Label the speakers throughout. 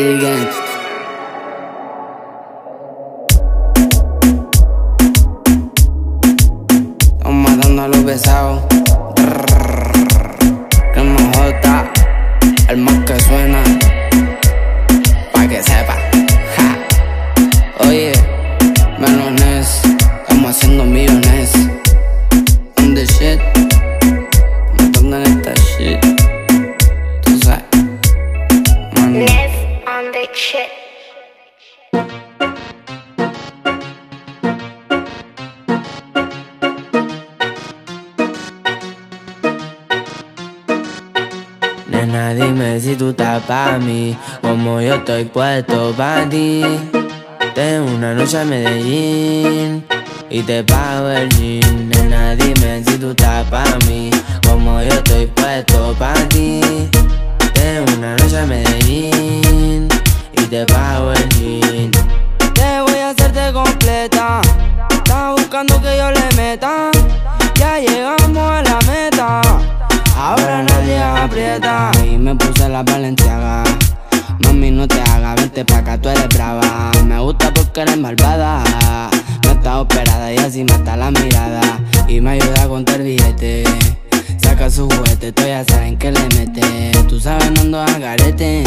Speaker 1: critiquen. Estamos matando a los pesados.
Speaker 2: Como yo estoy puesto pa' ti. Tengo una noche a Medellín y te pago el jean. Nena, dime si tú estás pa' mí, como yo estoy puesto pa' ti. Tengo una noche a Medellín y te pago el jean. Te voy a hacerte completa. Estás buscando que yo le meta. Ya llegamos a la meta. Ahora nadie aprieta.
Speaker 1: Y me puse la valenciaga. Mami, no te hagas, vente pa' acá, tú eres brava. Me gusta porque eres malvada. No estás operada y así mata la mirada. Y me ayuda a contar billete. Saca su juguete, tú ya saben que le mete. Tú sabes, no ando a garete.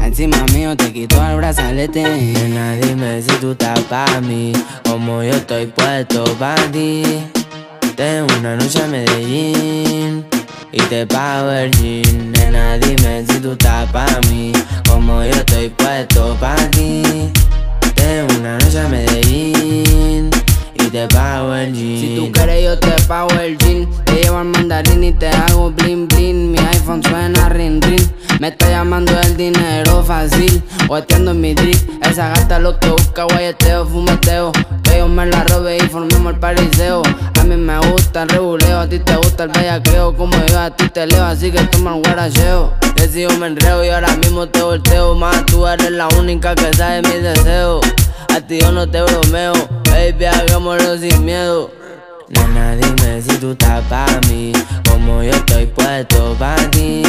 Speaker 1: Encima mío te quito el brazalete.
Speaker 2: Nena, dime si tú estás pa' mí, como yo estoy puesto pa' ti. Tengo una noche a Medellín y te pago el jean. Nena, dime si tú estás pa' mí, como yo estoy puesto pa' ti. Tengo una noche a Medellín y te pago el jean.
Speaker 1: Si tú quieres yo te pago el jean Te llevo al mandarín y te hago bling bling Mi iPhone suena ring ring Me está llamando el dinero fácil. Guateando en mi drip Esa gata lo que busca guayeteo, fumeteo. Que yo me la robe y formemos el pariseo. A mí me gusta el rebuleo A ti te gusta el bellaqueo. Como yo a ti te leo Así que toma el guaracheo. Decido me enreo y ahora mismo te volteo. Más tú eres la única que sabe mis deseos. A ti yo no te bromeo, baby, hagámoslo sin miedo.
Speaker 2: Nena, dime si tú estás pa' mí, como yo estoy puesto pa' ti.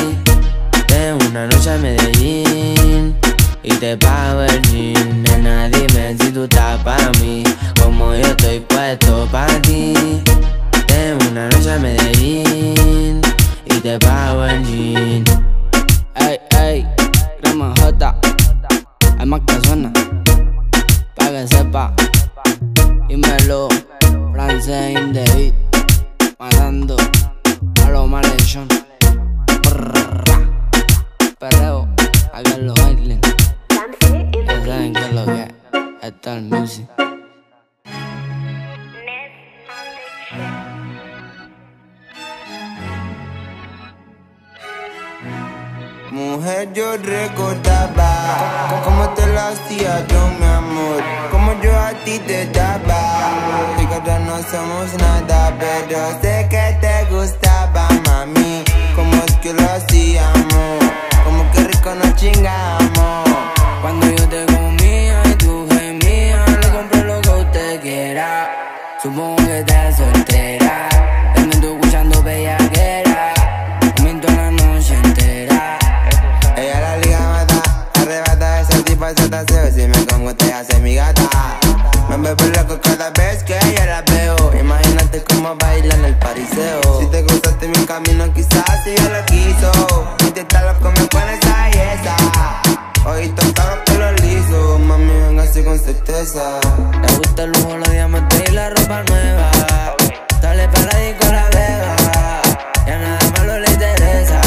Speaker 2: Una noche a Medellín y te pago el jean. Nena, dime si tú estás pa' mí, como yo estoy puesto pa' ti. Tengo una noche a Medellín y te pago el jean.
Speaker 1: Ey, ey, crema J, hay más que suena, pa' que sepa. Dímelo, francés in the matando a los malhechón. Aquí en los Islands, ya que lo que es. Está el music.
Speaker 3: Mujer, yo recordaba cómo te lo hacía yo, mi amor. Como yo a ti te daba. Y ahora no somos nada, pero sé que te gustaba, mami. Como es que lo hacíamos. Nos chingamos.
Speaker 1: Cuando yo te comía y tú gemías, le compro lo que usted quiera. Supongo que estás soltera, también tú escuchando bellaquera. Miento la noche entera.
Speaker 3: Ella la liga mata, arrebata ese tipo de taseo. Si me congo te hace mi gata. Me vuelvo loco cada vez que ella la veo. Imagínate cómo baila en el pariseo. Si te gustaste mi camino, quizás si yo lo quiso. Y te está certeza.
Speaker 2: Le gusta el lujo, los diamantes y la ropa nueva. Dale para la disco La Vega. Ya nada malo le interesa.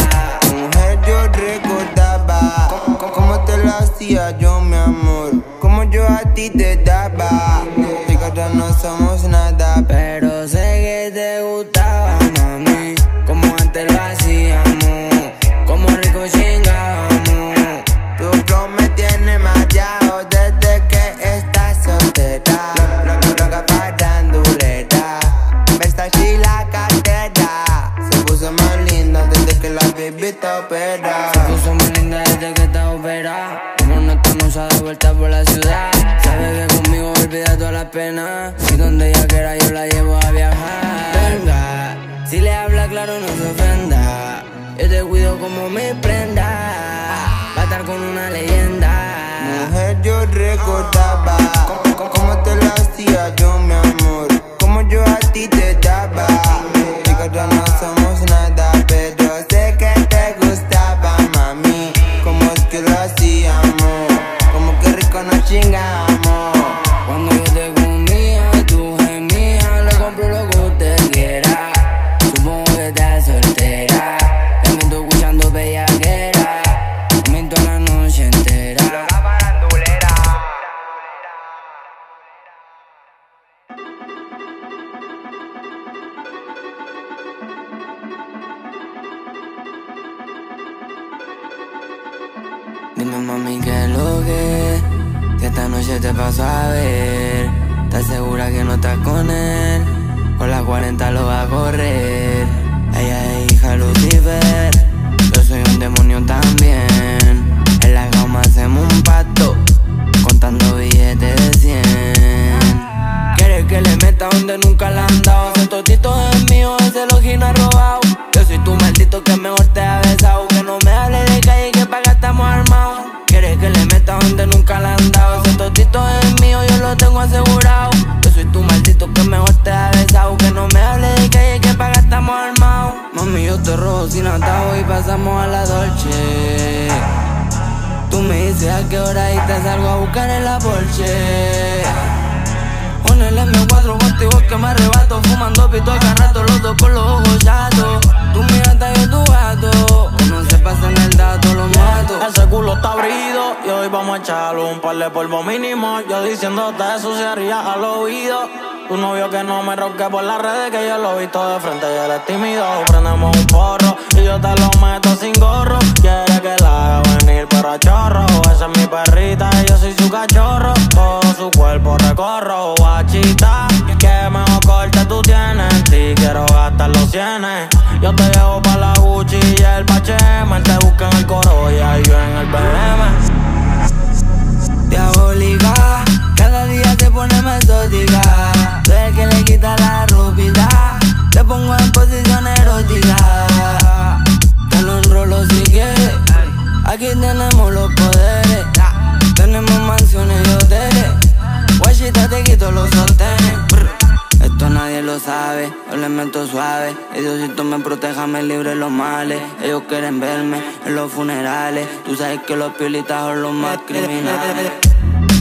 Speaker 3: Mujer, yo recordaba cómo te lo hacía yo, mi amor. Como yo a ti te daba.
Speaker 1: Como
Speaker 2: mi prenda. 40 lo va a correr. Ella es hija Lucifer Yo soy un demonio también. En la cama hacemos un pacto Contando billetes de 100 Quiere que le meta donde nunca le han dado. Ese totito es mío, ese login ha robado Yo soy tu maldito que mejor te ha besado. Que no me hable de calle que pa' acá estamos armados. Quiere que le meta donde nunca le han dado. Ese totito es mío, yo lo tengo asegurado. Yo soy tu maldito que mejor te ha besado Te robo sin atajo y pasamos a la dolce. Tú me dices a qué hora y te salgo a buscar en la Porsche. Con el M4 contigo que me arrebato. Fumando pito acá rato, los dos con los ojos chatos Tú mi gata, yo tu gato pasen el dato, lo mato
Speaker 4: Ese culo está abrido y hoy vamos a echarle un par de polvo mínimo. Yo diciéndote eso se haría al oído. Tu novio que no me roque por las redes, que yo lo he visto de frente y él es tímido. Prendemos un porro y yo te lo meto sin gorro. Quiere que la haga venir, pero a chorro. Esa es mi perrita y yo soy su cachorro. Todo su cuerpo recorro, guachita. Que mejor tú tienes. En ti quiero gastar los cienes. Yo te llevo pa' la Gucci y el Pachema. Te busca en el coro y yo en el BM.
Speaker 2: Diabólica, cada día te pone más exótica Tú el que le quita la ropita Te pongo en posición erótica Te lo enrolo si quieres Aquí tenemos los poderes Tenemos mansiones y hoteles Guachita te quito los sostenes. Esto nadie lo sabe, yo le meto suave. Y Diosito me proteja, me libre los males. Ellos quieren verme en los funerales. Tú sabes que los piolitas son los más criminales.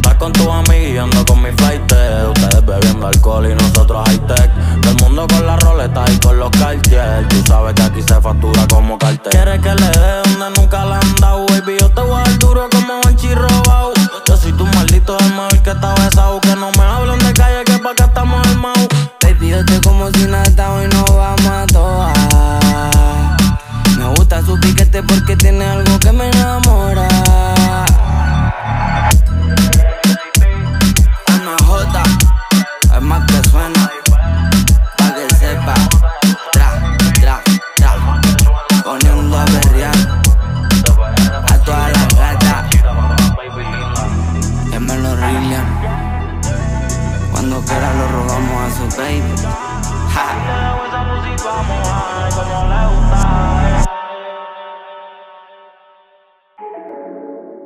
Speaker 4: Vas con tu amiga y ando con mi flight Ustedes bebiendo alcohol y nosotros high tech. Todo el mundo con la roleta y con los cartier. Tú sabes que aquí se factura como cartel. Quieres que le dé donde nunca le han dado Baby, yo te voy a dar duro como Banchi robado Yo soy tu maldito el mejor que está besado Que no me hablen de calle que pa' acá estamos armados
Speaker 2: Baby, yo como si nada hoy no vamos a toa Me gusta su piquete porque tiene algo que me enamora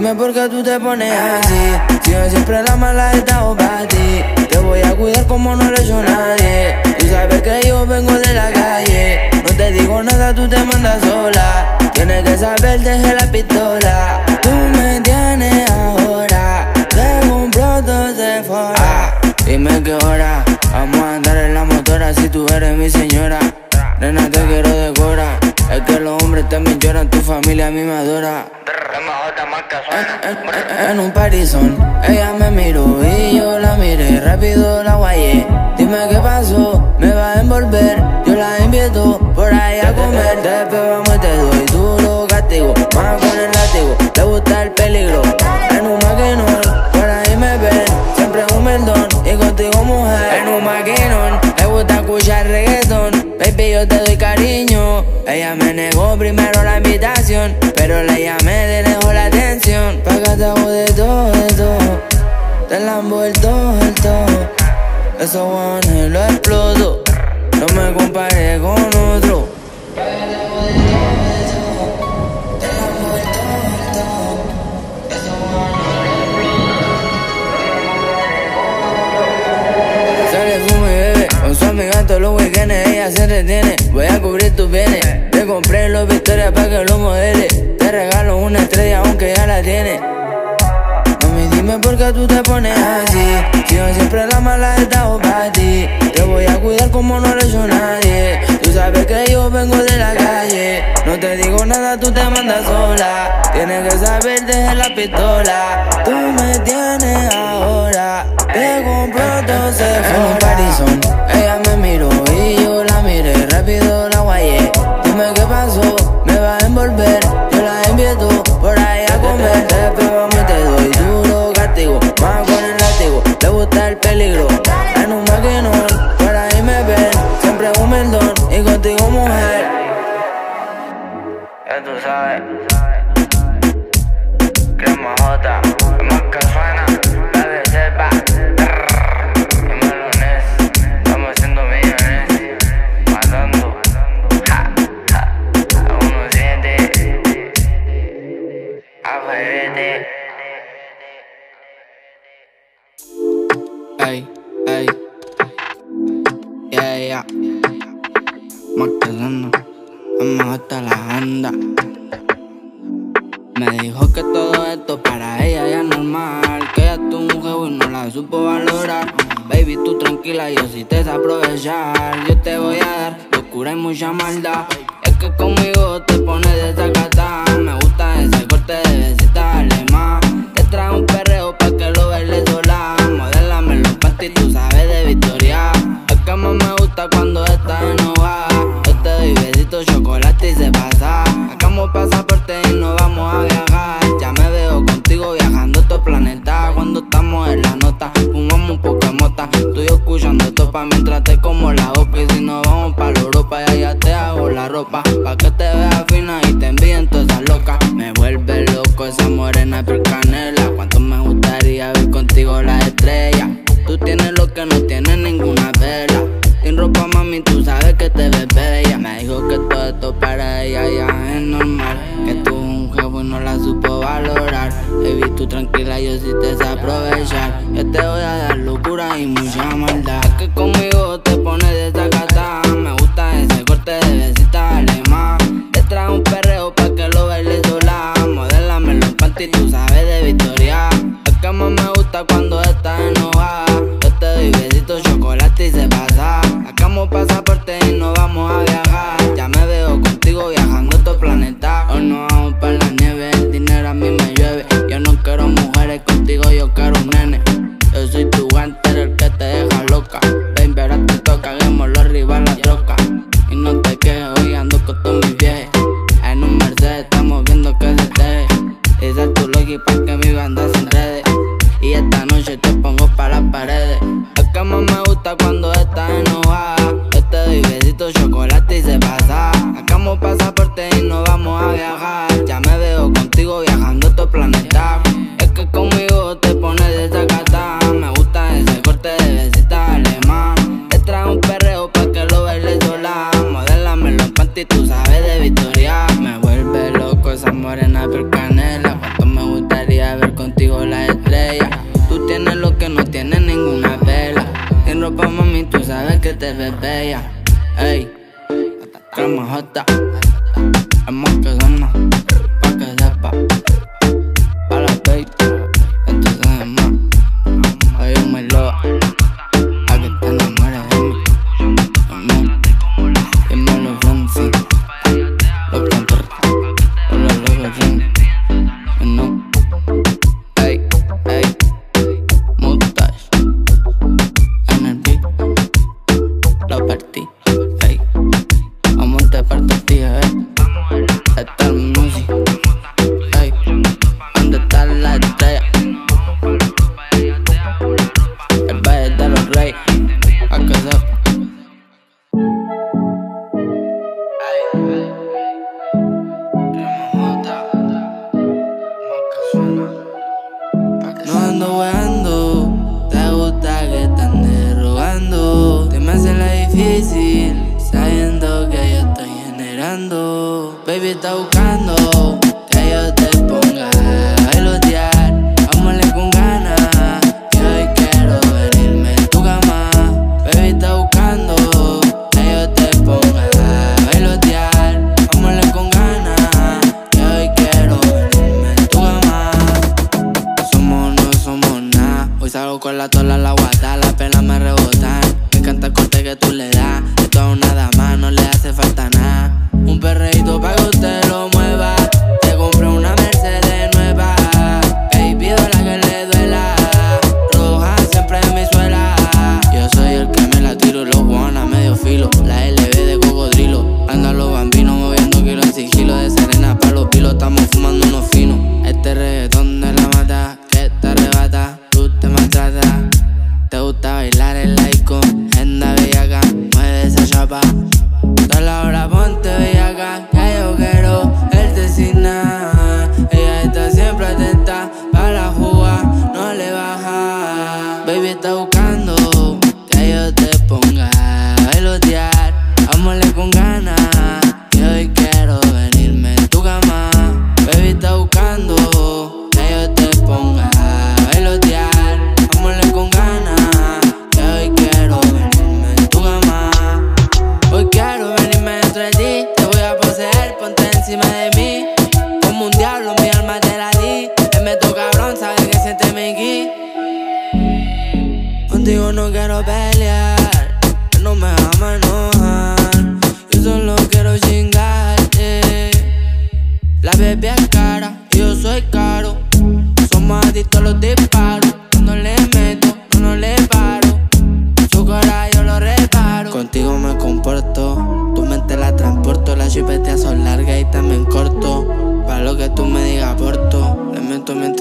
Speaker 2: dime por qué tú te pones así. Si yo siempre la mala he estado para ti. Te voy a cuidar como no lo he hecho nadie. Tú sabes que yo vengo de la calle. No te digo nada, tú te mandas sola. Tienes que saber, dejé la pistola. Tú me tienes ahora. Tengo un pronto de fuera. Dime qué hora. Vamos a andar en la motora si tú eres mi señora. Nena, te quiero de cora. Es que los hombres también lloran, tu familia a mí me adora. En, en un parizón, ella me miró y yo la miré, rápido la guayé. Dime qué pasó, me va a envolver. Yo la invito por ahí a comer. Te pegamos y te doy duro castigo. Más con el látigo, te gusta el peligro. En un maquinón, por ahí me ven. Siempre humildón y contigo mujer. En un maquinón, le gusta escuchar reggaetón. Baby, yo te doy cariño. Ella me negó primero la invitación, pero le llamé de la atención. Pa' que te hago de todo, de todo. Te la envuelto, el todo. Esos guanes lo exploto. No me compare con otro. Sale fumo y bebe, con su amiga weekends ella se retiene. Voy a cubrir tus bienes, te compré los Victoria para que lo modele. Te regalo una estrella aunque ya la tienes. Mami, dime por qué tú te pones así. Si yo siempre la mala he estado para ti. Te voy a cuidar como no lo hizo nadie. Tú sabes que yo vengo de la calle. No te digo nada, tú te mandas sola. Tienes que saber dejar la pistola. Tú me tienes ahora. Te compro todo se En un parizón, ella me miró Rápido la guayé. Dime qué pasó, me va a envolver. Yo la invito por ahí a comer. Te pegamos y te doy duro castigo. Más con el látigo, le gusta el peligro. En un maquinón, por ahí me ven. Siempre humildón y contigo mujer.
Speaker 1: Ya
Speaker 2: tú sabes.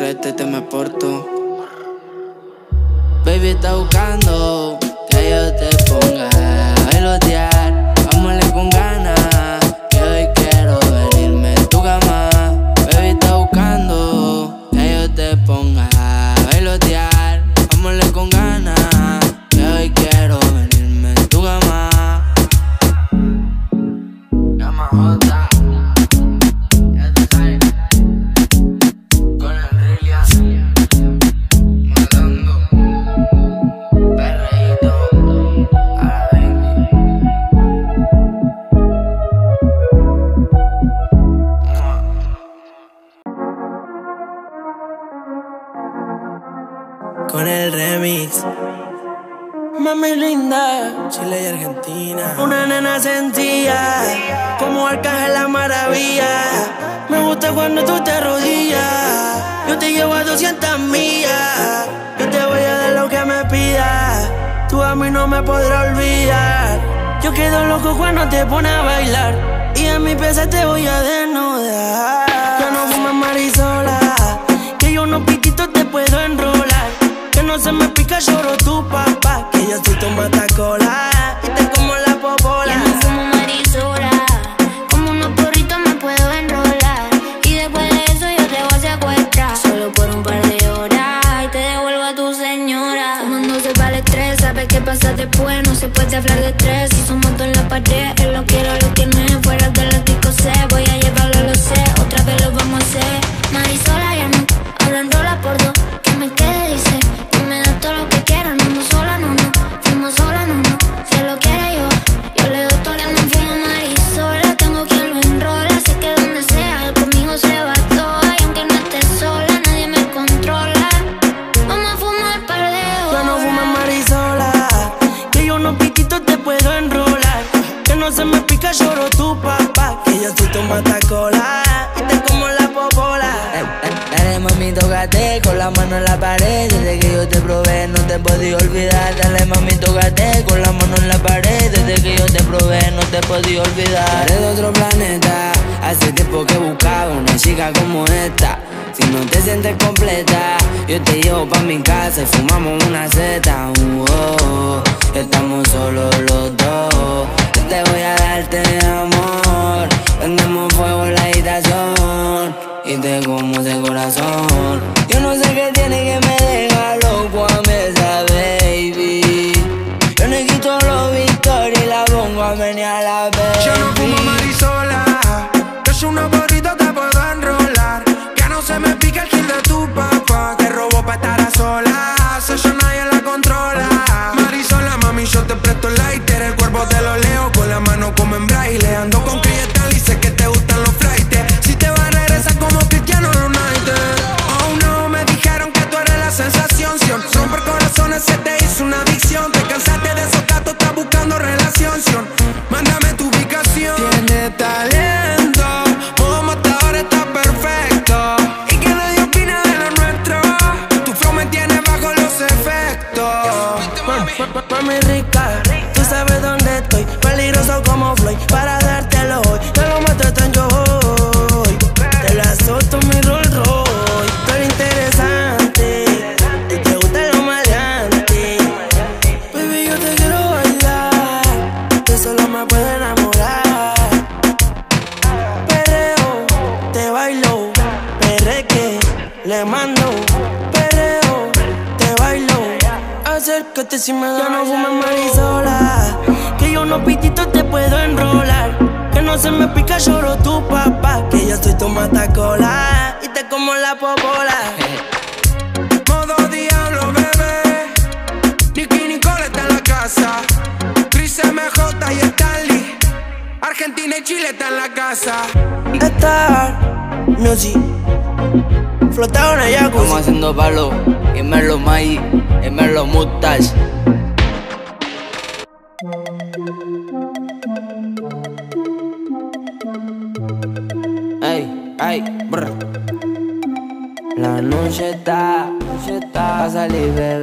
Speaker 2: Este te me porto. Baby está buscando Yo
Speaker 5: no fumo marisola, yo soy
Speaker 2: una borrita te
Speaker 6: puedo enrolar. Que no se me pica el kill de tu papá, que robo para estar a solas.
Speaker 7: music. Flotado en el jacuzzi.
Speaker 1: Estamos haciendo palo. Y Merlo Mai. Y Merlo Mustache. Ey, ey, brr.
Speaker 2: La noche está, la noche está, a salir, bebé.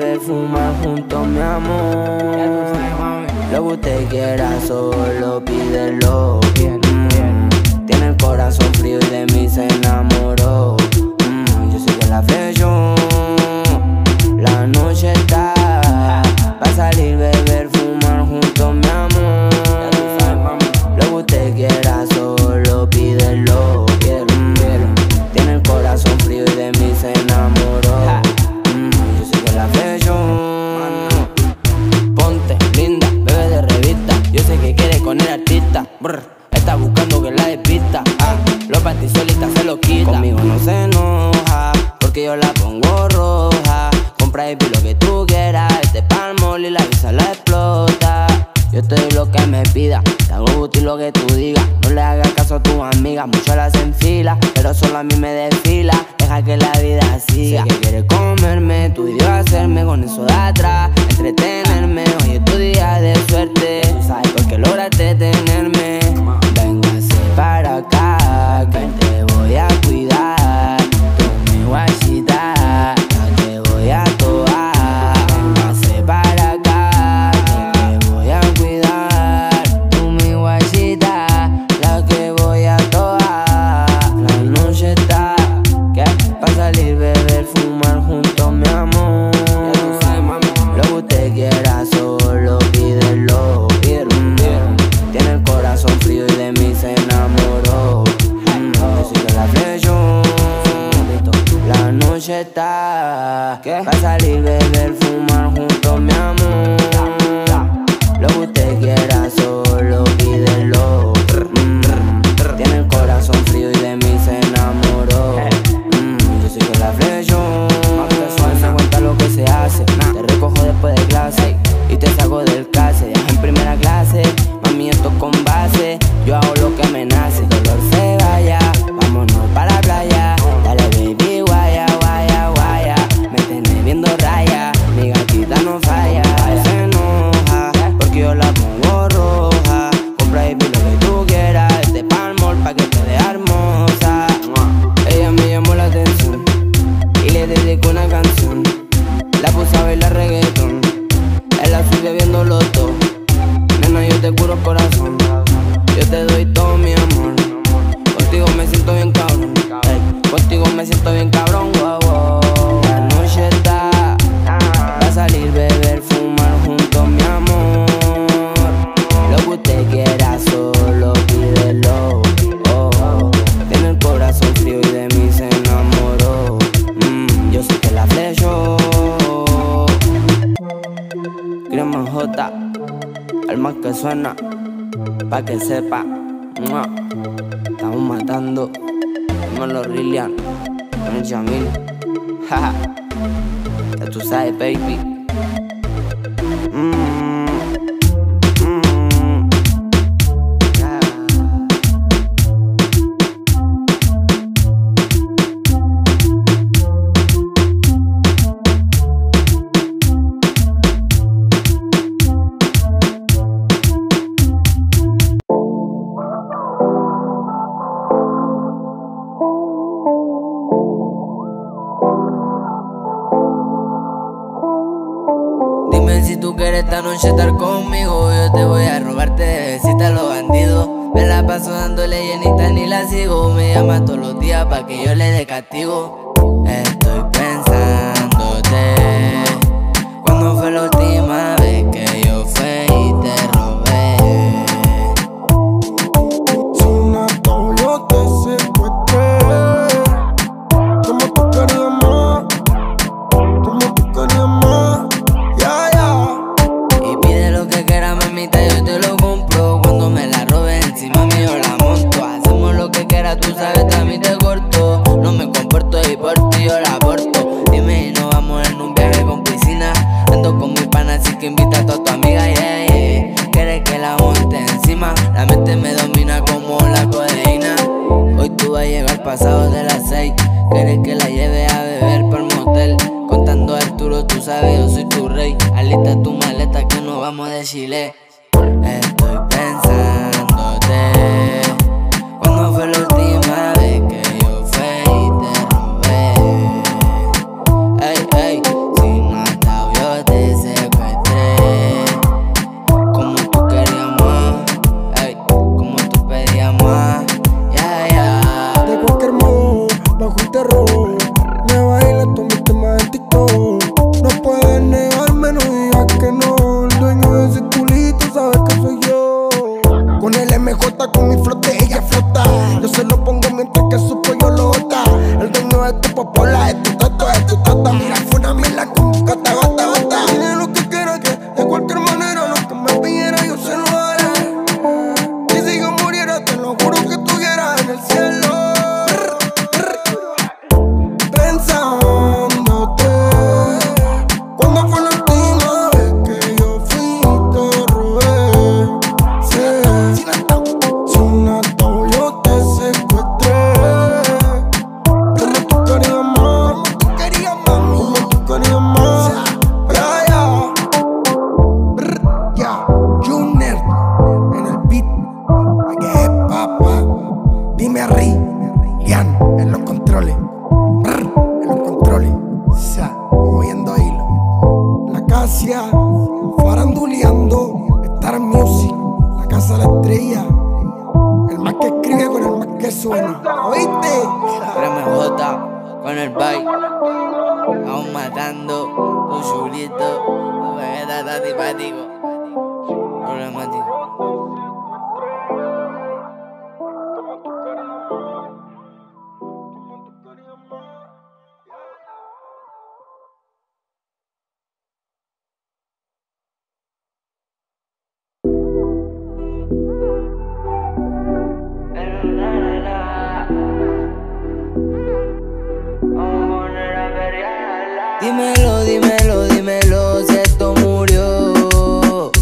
Speaker 2: Dímelo, dímelo, dímelo, si esto murió.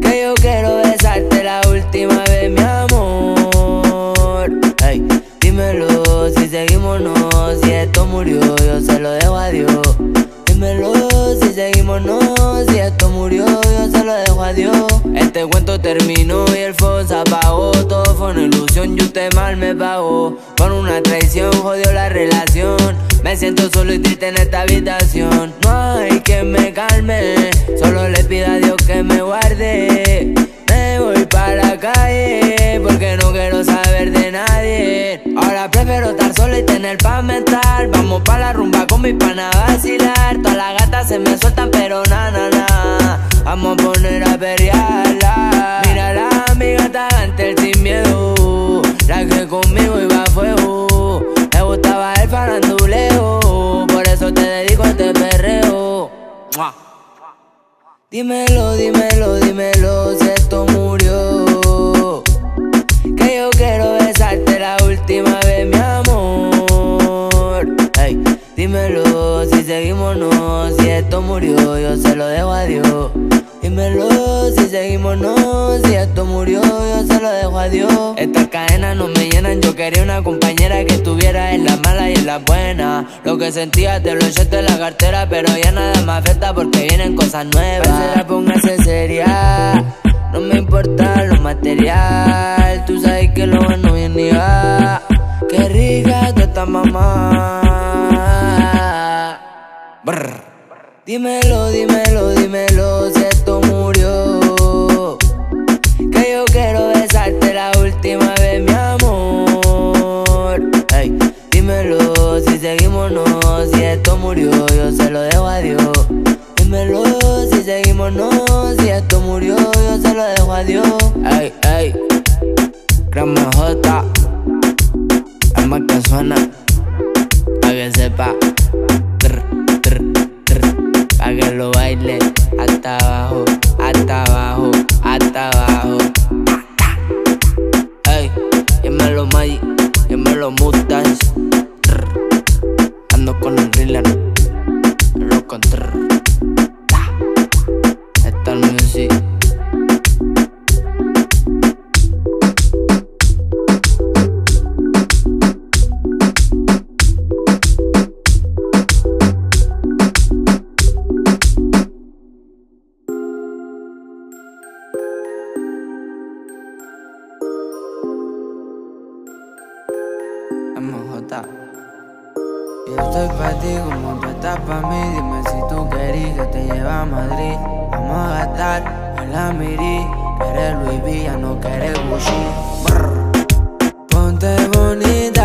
Speaker 2: Que yo quiero besarte la última vez, mi amor. Hey, dímelo, si seguimos no, si esto murió, yo se lo dejo a Dios. Dímelo, si seguimos no, si esto murió, yo se lo dejo a Dios. Este cuento terminó y el fuego se apagó. Todo fue una ilusión y usted mal me pagó. Con una traición jodió la relación. Me siento solo y triste en esta habitación. No hay que me calme, solo le pido a Dios que me guarde. Me voy para la calle porque no quiero saber de nadie. Ahora prefiero estar solo y tener paz mental. Vamos para la rumba con mi pana a vacilar. Todas las gatas se me sueltan, pero na na na. Vamos a poner a pelearla. Mírala, mi gata ante el sin miedo. La que conmigo iba a fuego gustaba el faranduleo, por eso te dedico a este perreo. Dímelo, dímelo, dímelo, si esto murió. Que yo quiero besarte la última vez, mi amor. Hey, dímelo, si seguimos no, si esto murió, yo se lo dejo a Dios. Dímelo si seguimos no, si esto murió, yo se lo dejo a Dios. Estas cadenas no me llenan, yo quería una compañera que estuviera en las malas y en las buenas. Lo que sentía te lo echaste en la cartera, pero ya nada me afecta porque vienen cosas nuevas. Póngase seria, no me importa lo material. Tú sabes que lo bueno viene y va. Qué rica tú estás, mamá. Brr. Dímelo, dímelo, dímelo si esto murió, yo se lo dejo a Dios. Dímelo si seguimos no, si esto murió, yo se lo dejo a Dios. Ey, ey, Gran J, es más que suena, para que sepa. Trr, trr, trr, Pa' que lo baile hasta abajo, hasta abajo, hasta abajo. Ey, dímelo Maggi, dímelo Mustangs. Trr, Ando con el lo con trr. Ta. Esta es music. MJ. Yo estoy pa' ti como tú estás pa' mí. Dime si tú querís que te lleve a Madrid. Vamos a gastar en la miri. Quieres Louis V, ya no quieres Gucci. Ponte bonita,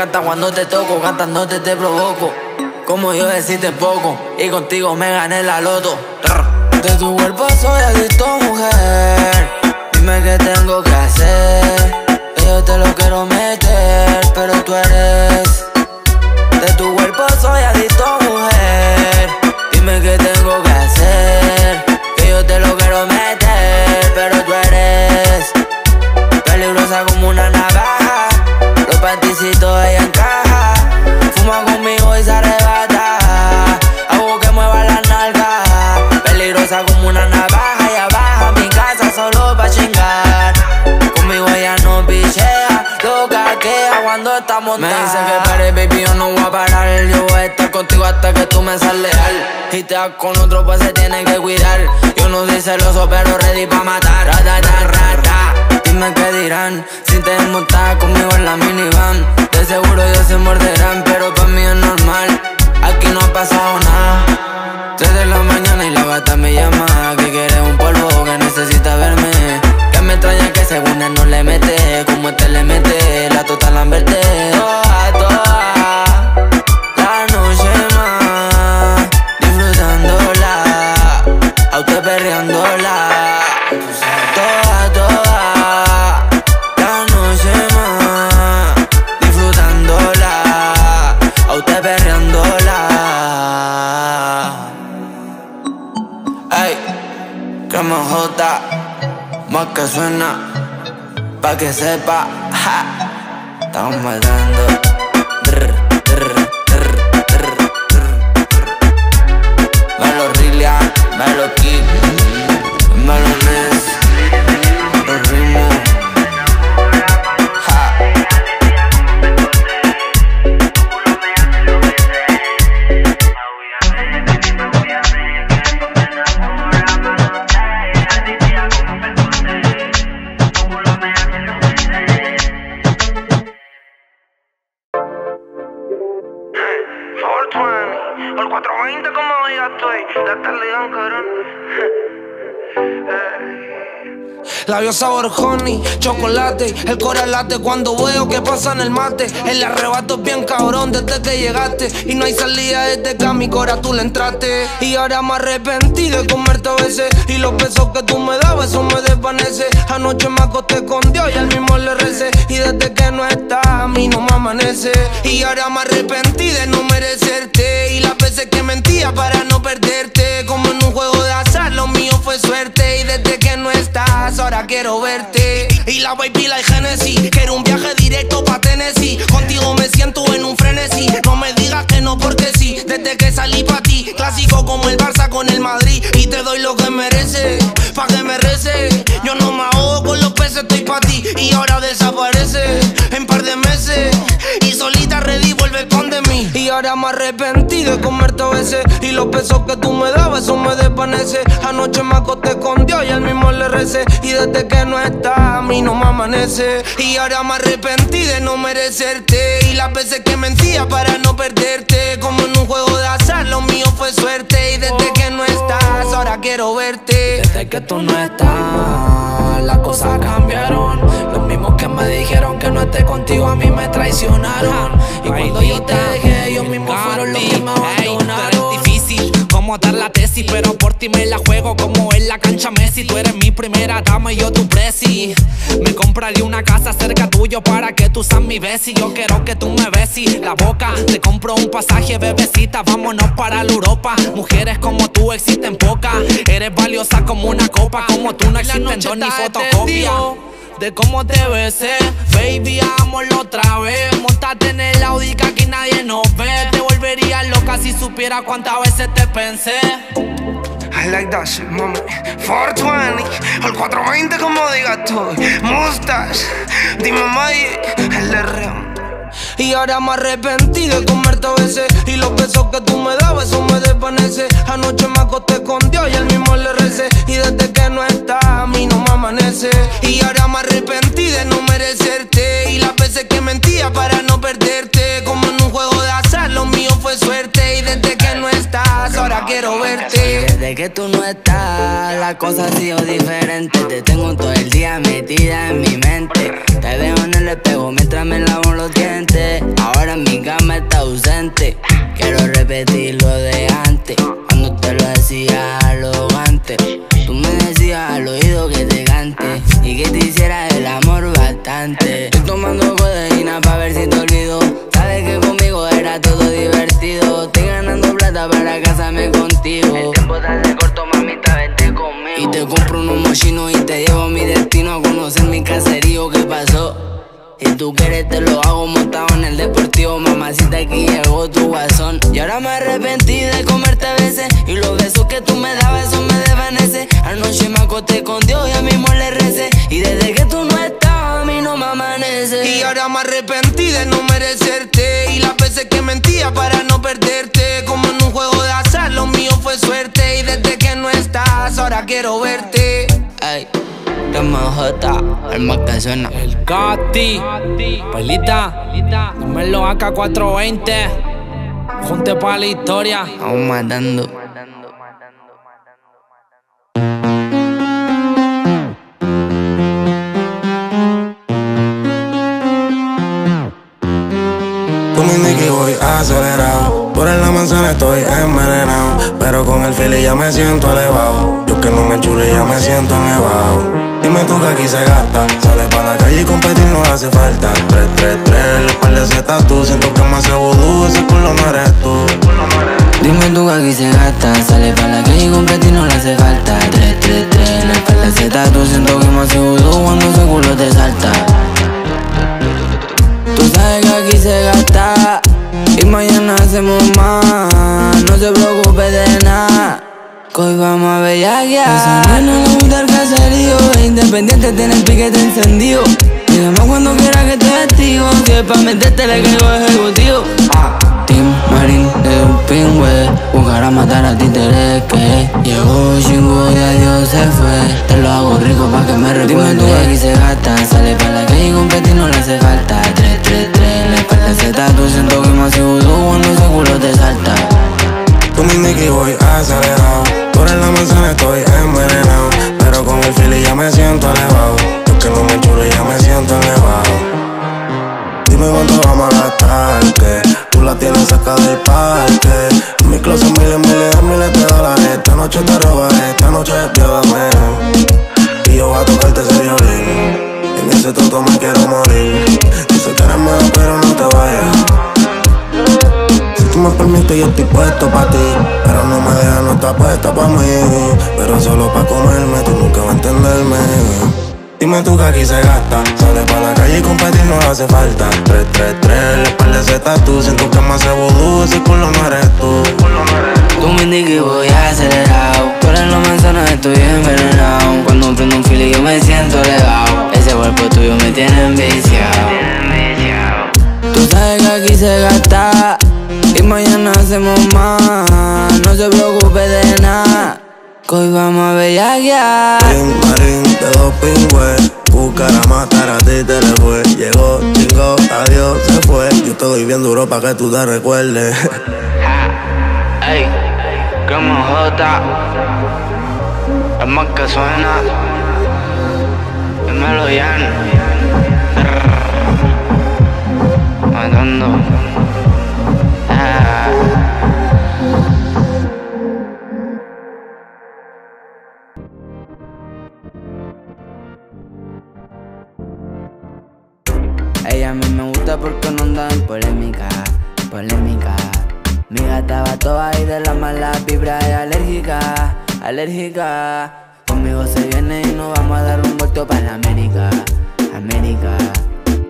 Speaker 2: A ti te canta cuando te toco, cantándote te provoco. Como yo decirte poco, y contigo me gané la loto. De tu cuerpo soy adicto, mujer. Dime qué tengo que hacer. Yo te lo quiero meter, pero tú eres. De tu cuerpo soy adicto, mujer. Dime qué tengo que hacer. Que yo te lo quiero meter, pero tú eres. Peligrosa como una navaja. Los panticitos ella encaja. Fuma conmigo y se arrebata. Hago que mueva la nalga. Peligrosa como una navaja. Ella baja a mi casa solo pa' chingar. Conmigo ella no pichea. Lo caquea cuando estamos Me dice que pare, baby, yo no voy a parar. Yo voy a estar contigo hasta que tú me seas leal. Y te das con otro, pues se tiene que cuidar. Yo no soy celoso, pero ready pa' matar. Rata, rata, rata. Dime qué dirán si te montas conmigo en la minivan. De seguro ellos se morderán, pero pa' mí es normal. Aquí no ha pasado nada. Tres de la mañana y la gata me llama. Que quiere un polvo, que necesita verme. Que me extraña que según él no le mete. Como este le mete, la total la verte. Toda, toda. La noche más. Disfrutándola. A usted. Pa' que sepa, ja, estamos matando. Drr. Melo Rilia, Melo Kid,
Speaker 5: Labios sabor honey, chocolate, el coral late cuando veo que pasa en el mate. El arrebato es bien cabrón desde que llegaste y no hay salida desde que a mi cora tú le entraste. Y ahora me arrepentí de comerte a veces y los besos que tú me dabas eso me desvanece. Anoche me acosté con Dios y al mismo le recé y desde que no está a mí no me amanece. Y ahora me arrepentí de no merecerte y las veces que mentía para no perderte como en un juego de azar lo mío fue suerte y desde que no estás ahora quiero verte y la baby la Genesis. Quiero un viaje directo pa Tennessee. Contigo me siento en un frenesí. No me digas que no porque sí desde que salí pa ti clásico como el Barça con el Madrid y te doy lo que merece pa que me rece. Yo no me ahogo con los peces estoy pa ti y ahora desaparece en par de meses. Y solita ready vuelve con de mí. Y ahora me arrepentí de comerte a veces y los besos que tú me dabas eso me desvanece. Anoche me acosté con Dios y al mismo le recé. Y desde que no está a mí no me amanece. Y ahora me arrepentí de no merecerte. Y las veces que mentía para no perderte como en un juego de azar lo mío fue suerte y desde que no estás ahora quiero verte
Speaker 8: Desde que tú no estás, las cosas cambiaron. Los mismos que me dijeron que no esté contigo a mí me traicionaron. Y cuando yo te dejé, ellos mismos fueron los que me abandonaron.
Speaker 9: difícil como dar la tesis
Speaker 8: pero ti me la juego como en la cancha Messi. Tú eres mi primera dama y yo tu presi. Me compraría una casa cerca tuyo para que tú seas mi besi. Yo quiero que tú me besis la boca. Te compro un pasaje, bebecita, vámonos para la Europa. Mujeres como tú existen pocas. Eres valiosa como una copa, como tú no existen dos ni fotocopia de cómo te besé. Baby, hagámoslo otra vez. Montate en el Audi que aquí nadie nos ve. Te volvería loca si supiera cuántas veces te pensé.
Speaker 6: Like that shit, mami. 420, al 420 como digas tú. Mustache, dime Magic, el R.
Speaker 5: Y ahora me arrepentí de comerte a veces. Y los besos que tú me dabas, eso me desvanece. Anoche me acosté con Dios y él mismo le recé. Y desde que no está, a mí no me amanece. Y ahora me arrepentí de no merecerte. Y las veces que mentía para no perderte. Como en un juego de azar, lo mío fue suerte. Y desde que no ahora quiero verte
Speaker 2: Desde que tú no estás, la cosa ha sido diferente. Te tengo todo el día metida en mi mente. Te veo en el espejo mientras me lavo los dientes. Ahora mi cama está ausente. Quiero repetir lo de antes. Cuando te lo decía arrogante. Tú me decías al oído que te cante. Y que te hiciera el amor bastante. Estoy tomando codeína pa' ver si te olvido. Sabes que era todo divertido. Estoy ganando plata para casarme contigo. El tiempo te corto, mamita, vente conmigo. Y te compro unos mochinos y te llevo a mi destino a conocer mi caserío. ¿Qué pasó? Si tú quieres te lo hago montado en el deportivo Mamacita aquí llegó tu guasón Y ahora me arrepentí de comerte a veces Y los besos que tú me dabas eso me desvanece Anoche me acosté con Dios y a mismo le recé Y desde que tú no estás a mí no me amanece
Speaker 5: Y ahora me arrepentí de no merecerte Y las veces que mentía para no perderte. Como en un juego de azar, lo mío fue suerte. Y desde que no estás, ahora quiero verte.
Speaker 2: Ey, J, el más que suena.
Speaker 8: El Gatti, Pelita, dímelo acá 420. Junte para la historia.
Speaker 2: Aún matando
Speaker 10: Por en la manzana estoy envenenado. Pero con el fili ya me siento elevado. Yo que no me chulo ya me siento nevado. Dime tú que aquí se gasta. Sale para la calle y competir no hace falta. 3, 3, 3, el par de zetas tú. Siento que me hace vudú. Ese culo no eres tú.
Speaker 2: Dime tú que aquí se gasta Sale pa' la calle y competir no le hace falta 3, 3, 3, en el espalda Z Tú siento que me hace vudú cuando ese culo te salta hacemos más No se preocupe de nada hoy vamos a bellaquear Esa nena le gusta el caserío Es independiente, tiene el piquete encendido. Dígame cuando quiera que te activo Si es pa' meterte le caigo ejecutivo. Team Marín de un pingüe Buscar a matar a títeres que Llegó chingo y adiós se fue Te lo hago rico pa' que me recuerde Dime tú aquí se gasta Sale pa' la calle y competir no le hace falta 3, 3, 3, la espalda Z Tú siento que me hace vudú cuando ese culo te salta
Speaker 10: Con mi Nicky voy acelerado. Por en la manzana estoy envenenado. Pero con el fili ya me siento elevado. Yo que no me chulo ya me siento elevado. Dime cuánto vamos a gastar, que tú la tienes cerca del parque. En mi closet miles, miles, miles de dólares. Esta noche te robaré, esta noche llévame. Y yo voy a tocarte ese violín. En ese toto me quiero morir. Sé que eres mejor, pero no te vayas. Si tú me permites, yo estoy puesto pa' ti. Pero no me dejas, no estás puesta pa' mí. Pero solo pa' comerme, tú nunca vas a entenderme. Dime tú que aquí se gasta. Sale pa' la calle y competir no hace falta. 3, 3, 3, la espalda Z tú. Siento que me hace vudú, ese culo no eres tú.
Speaker 2: Tú me indiques y voy acelerado Por en la manzana estoy envenenado Cuando prendo un fili yo me siento elevado Ese cuerpo tuyo me tiene enviciado Tú sabes que aquí se gasta Y mañana hacemos más No se preocupe de nada Que hoy vamos a bellaquear
Speaker 10: Marín, marín de dos pingües. Buscar a matar a ti te le fue. Llegó, chingó, adiós, se fue. Yo te doy bien duro pa' que tú te recuerdes.
Speaker 2: Ey, como J Es más que suena Dímelo Jan Matando mí me gusta porque no anda en polémica, polémica. Mi gata va toda y de la mala vibra es alérgica, alérgica. Conmigo se viene y nos vamos a dar un vuelto para la América, América.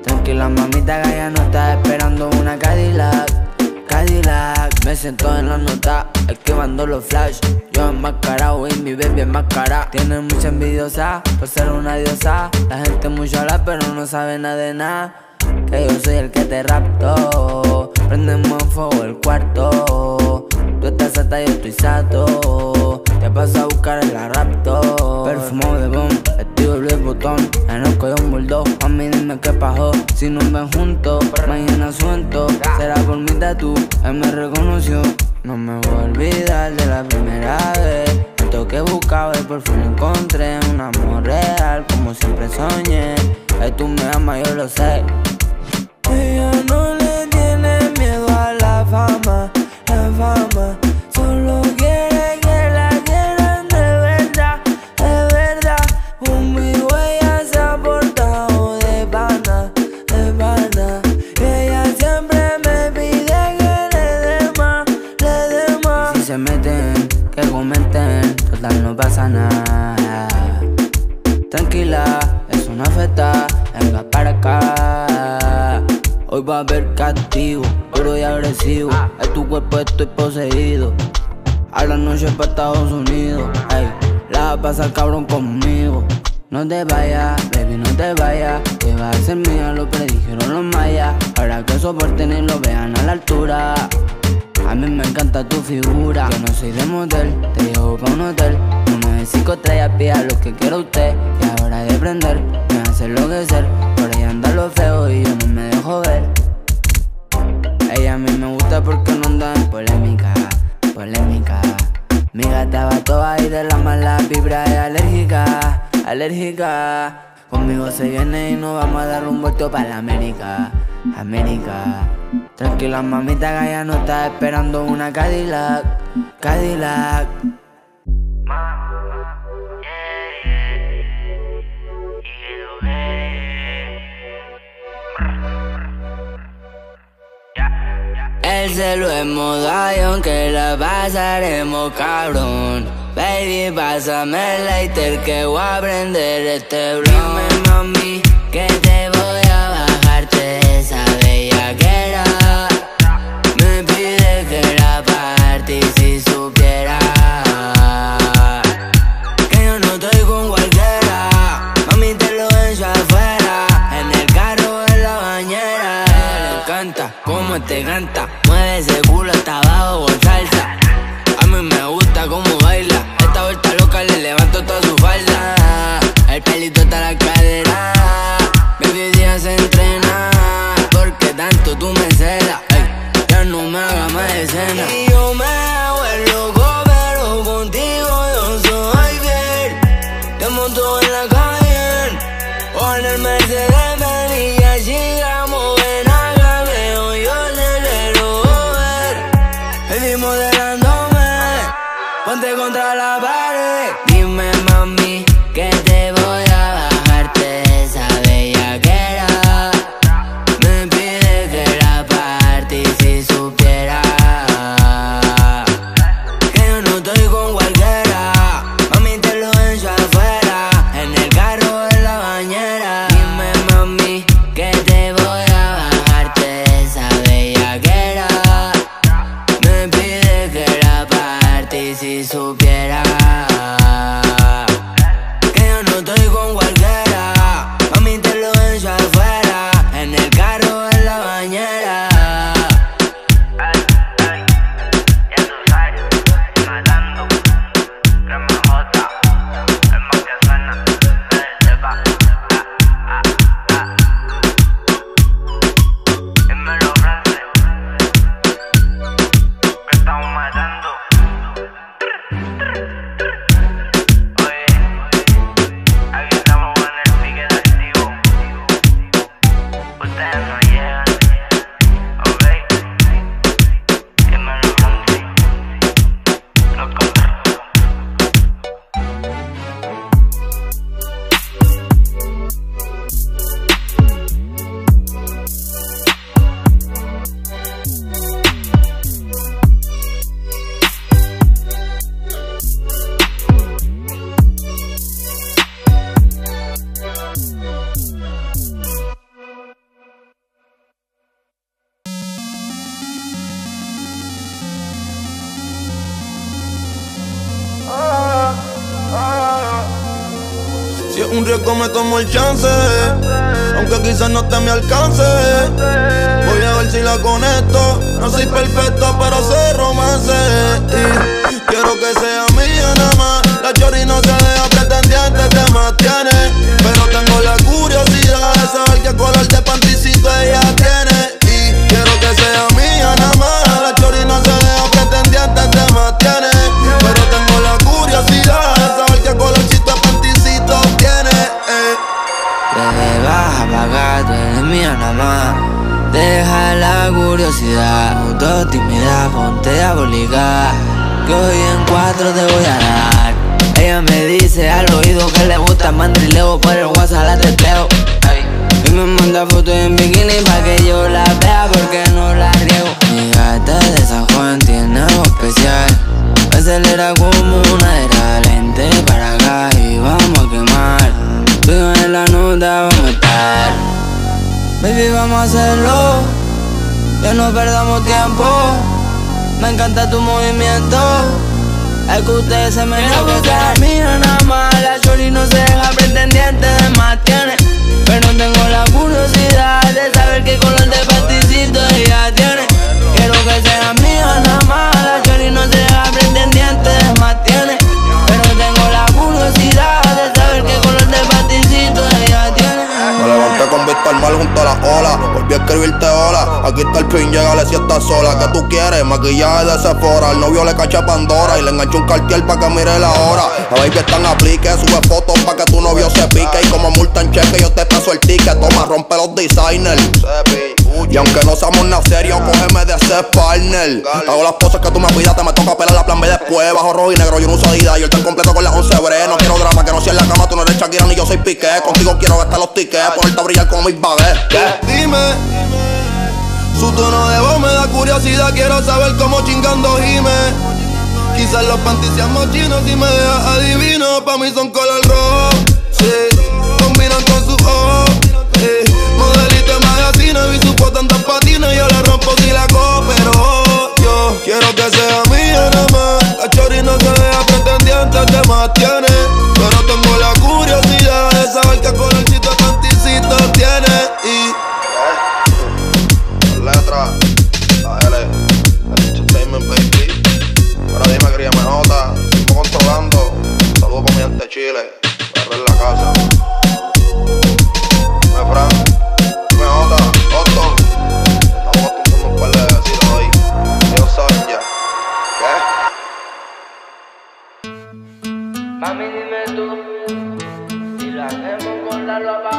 Speaker 2: Tranquila mamita que ya no está esperando una Cadillac, Cadillac. Me siento en la nota, esquivando los flash. Yo enmascarado y mi baby enmascara. Tiene mucha envidiosa por ser una diosa. La gente mucho habla pero no sabe nada de nada. Que yo soy el que te rapto. Prendemos fuego el cuarto. Tú estás sata y yo estoy sato. Te paso a buscar el rapto. Perfumado de bomb, vestido Louis Vuitton. En el cuello un bulldog. A mí dime qué pasó. Si nos ven juntos, mañana suelto. Será por mi tatu, él me reconoció. No me voy a olvidar de la primera vez. Esto que buscaba y por fin encontré un amor real, como siempre soñé. Que tú me amas, yo lo sé. Ella no le tiene miedo a la fama, la fama. Solo quiere que la quieran de verdad, de verdad. Conmigo ella se ha portado de pana, de pana. Ella siempre me pide que le dé más, le dé más. Si se meten, que comenten, total no pasa nada. Tranquila, es una festa, venga para acá. Hoy va a haber castigo, duro y agresivo. En tu cuerpo estoy poseído. A la noche para Estados Unidos, ey, la va a pasar cabrón conmigo. No te vayas, baby, no te vayas. Que va a ser mía, lo predijeron los mayas. Para que soporten y lo vean a la altura. A mí me encanta tu figura. Yo no soy de motel, te llevo pa' un hotel. Uno de cinco estrellas, pida lo que quiera usted. Y ahora de prender, me hace enloquecer. Anda lo feo y yo no me dejo ver. Ella a mí me gusta porque no anda en polémica, polémica. Mi gata va toda y de la mala vibra es alérgica, alérgica. Conmigo se viene y nos vamos a dar un vuelto para la América, América. Tranquila mamita que ya no está esperando una Cadillac, Cadillac. El celo es modo avión que la pasaremos cabrón. Baby, pásame el lighter que voy a prender este blog Dime mami que te contra la pared. Dime mami que te voy Me encanta tu movimiento. Es que usted se me Quiero que mía nada más. La shorty no se deja pretendiente de más tiene. Pero tengo la curiosidad de saber qué color de pasticito ella tiene. Quiero que sea mía nada más. La shorty no se deja pretendiente de más tiene. Pero tengo la curiosidad de saber qué color de pasticito ella tiene.
Speaker 9: Me levanté con vista al mar junto a las olas. Volví a escribirte hola. Aquí está el pin, llegale si estás sola. ¿Qué tú quieres? Maquillaje de Sephora. Al novio le cacha Pandora y le enganché un cartier pa' que mire la hora. La baby está en aplique. Sube fotos pa' que tu novio se pique. Y como multa en cheque, yo te paso el ticket. Toma, rompe los designers. Y aunque no seamos nada serio, cógeme de ese partner. Hago las cosas que tú me pidas, te me toca pelar la plan B después. Bajo rojo y negro, yo no uso Adidas. Yo el tan completo con las 11 bre. No quiero drama, que no sea en la cama. Tú no eres Shakira ni yo soy Piqué. Contigo quiero gastar los tickets, brillar como mis. Dime, su tono de voz me da curiosidad. Quiero saber cómo chingando gime. Quizás los panties sean mochinos y me dejas adivino. Pa' mí son color rojo, sí. Combinan con su ojo, sí. Modelito de magazine, vi su foto en dos patines. Yo la rompo si la cojo, pero yo quiero que sea mía nada más. La chori no se deja pretendiente, te más tiene. Pero tengo la curiosidad de saber qué gente Chile, perro en la casa. Me Fran, me nota, Otto. Estamos acostumbrando un par de besitos hoy. Ellos saben ya. ¿Qué?
Speaker 2: Mami, dime tú, si lo hacemos con la luz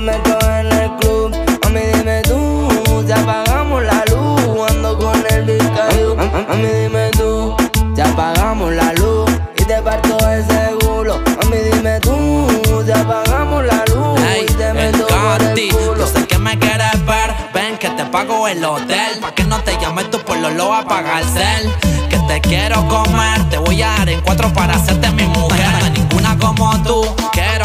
Speaker 2: meto en el club. Mami, dime tú, si apagamos la luz, ando con el Vizcayo. Mami, dime tú, si apagamos la luz y te parto ese culo. Mami, dime tú, si apagamos la luz
Speaker 8: Ey,
Speaker 2: y te meto el culo.
Speaker 8: yo sé que me quieres ver, ven que te pago el hotel, pa' que no te llames tú por lo lo apaga el cel, que te quiero comer, te voy a dar en cuatro para hacerte mi mujer, no hay ninguna como tú,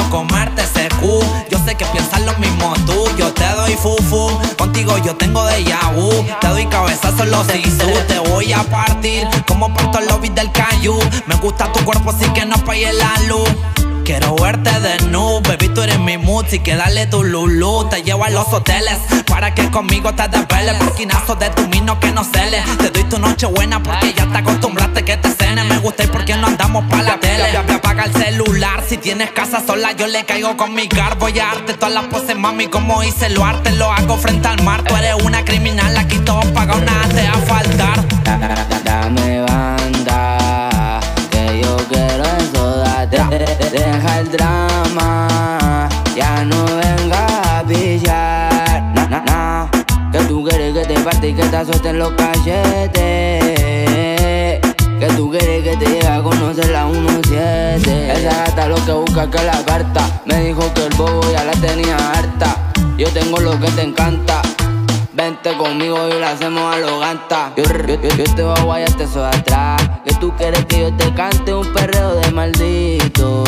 Speaker 8: comerte ese cu, yo sé que piensas lo mismo tú, yo te doy fufu, contigo yo tengo de yahoo, te doy cabezazo en los sisu, te voy a partir, como parto el lobby del Cayu, me gusta tu cuerpo así que no apague la luz. Quiero verte de nu, baby, tú eres mi mood y que dale tu lulu. Te llevo a los hoteles para que conmigo te desveles. Porquinazo de tu mino que no cele. Te doy tu noche buena porque ya te acostumbraste que te cene. Me gusta y porque no andamos pa' la tele. Apaga el celular, si tienes casa sola, yo le caigo con mi car. Voy a darte todas las poses, mami, como hice lo arte. Lo hago frente al mar. Tú eres una criminal, aquí todo pagado, nada te va a faltar.
Speaker 2: Da- da- da- Dame banda, que yo quiero Deja el drama, ya no vengas a pillar. Que tú quieres que te parte y que te azoten los cachetes. Que tú quieres que te llegue a conocer la 17. Esa gata lo que busca que la carta. Me dijo que el bobo ya la tenía harta. Yo tengo lo que te encanta. Vente conmigo y lo hacemos a lo ganta. Yo, te voy a guayar, te soy atrás. Que tú quieres que yo te cante un perreo de maldito.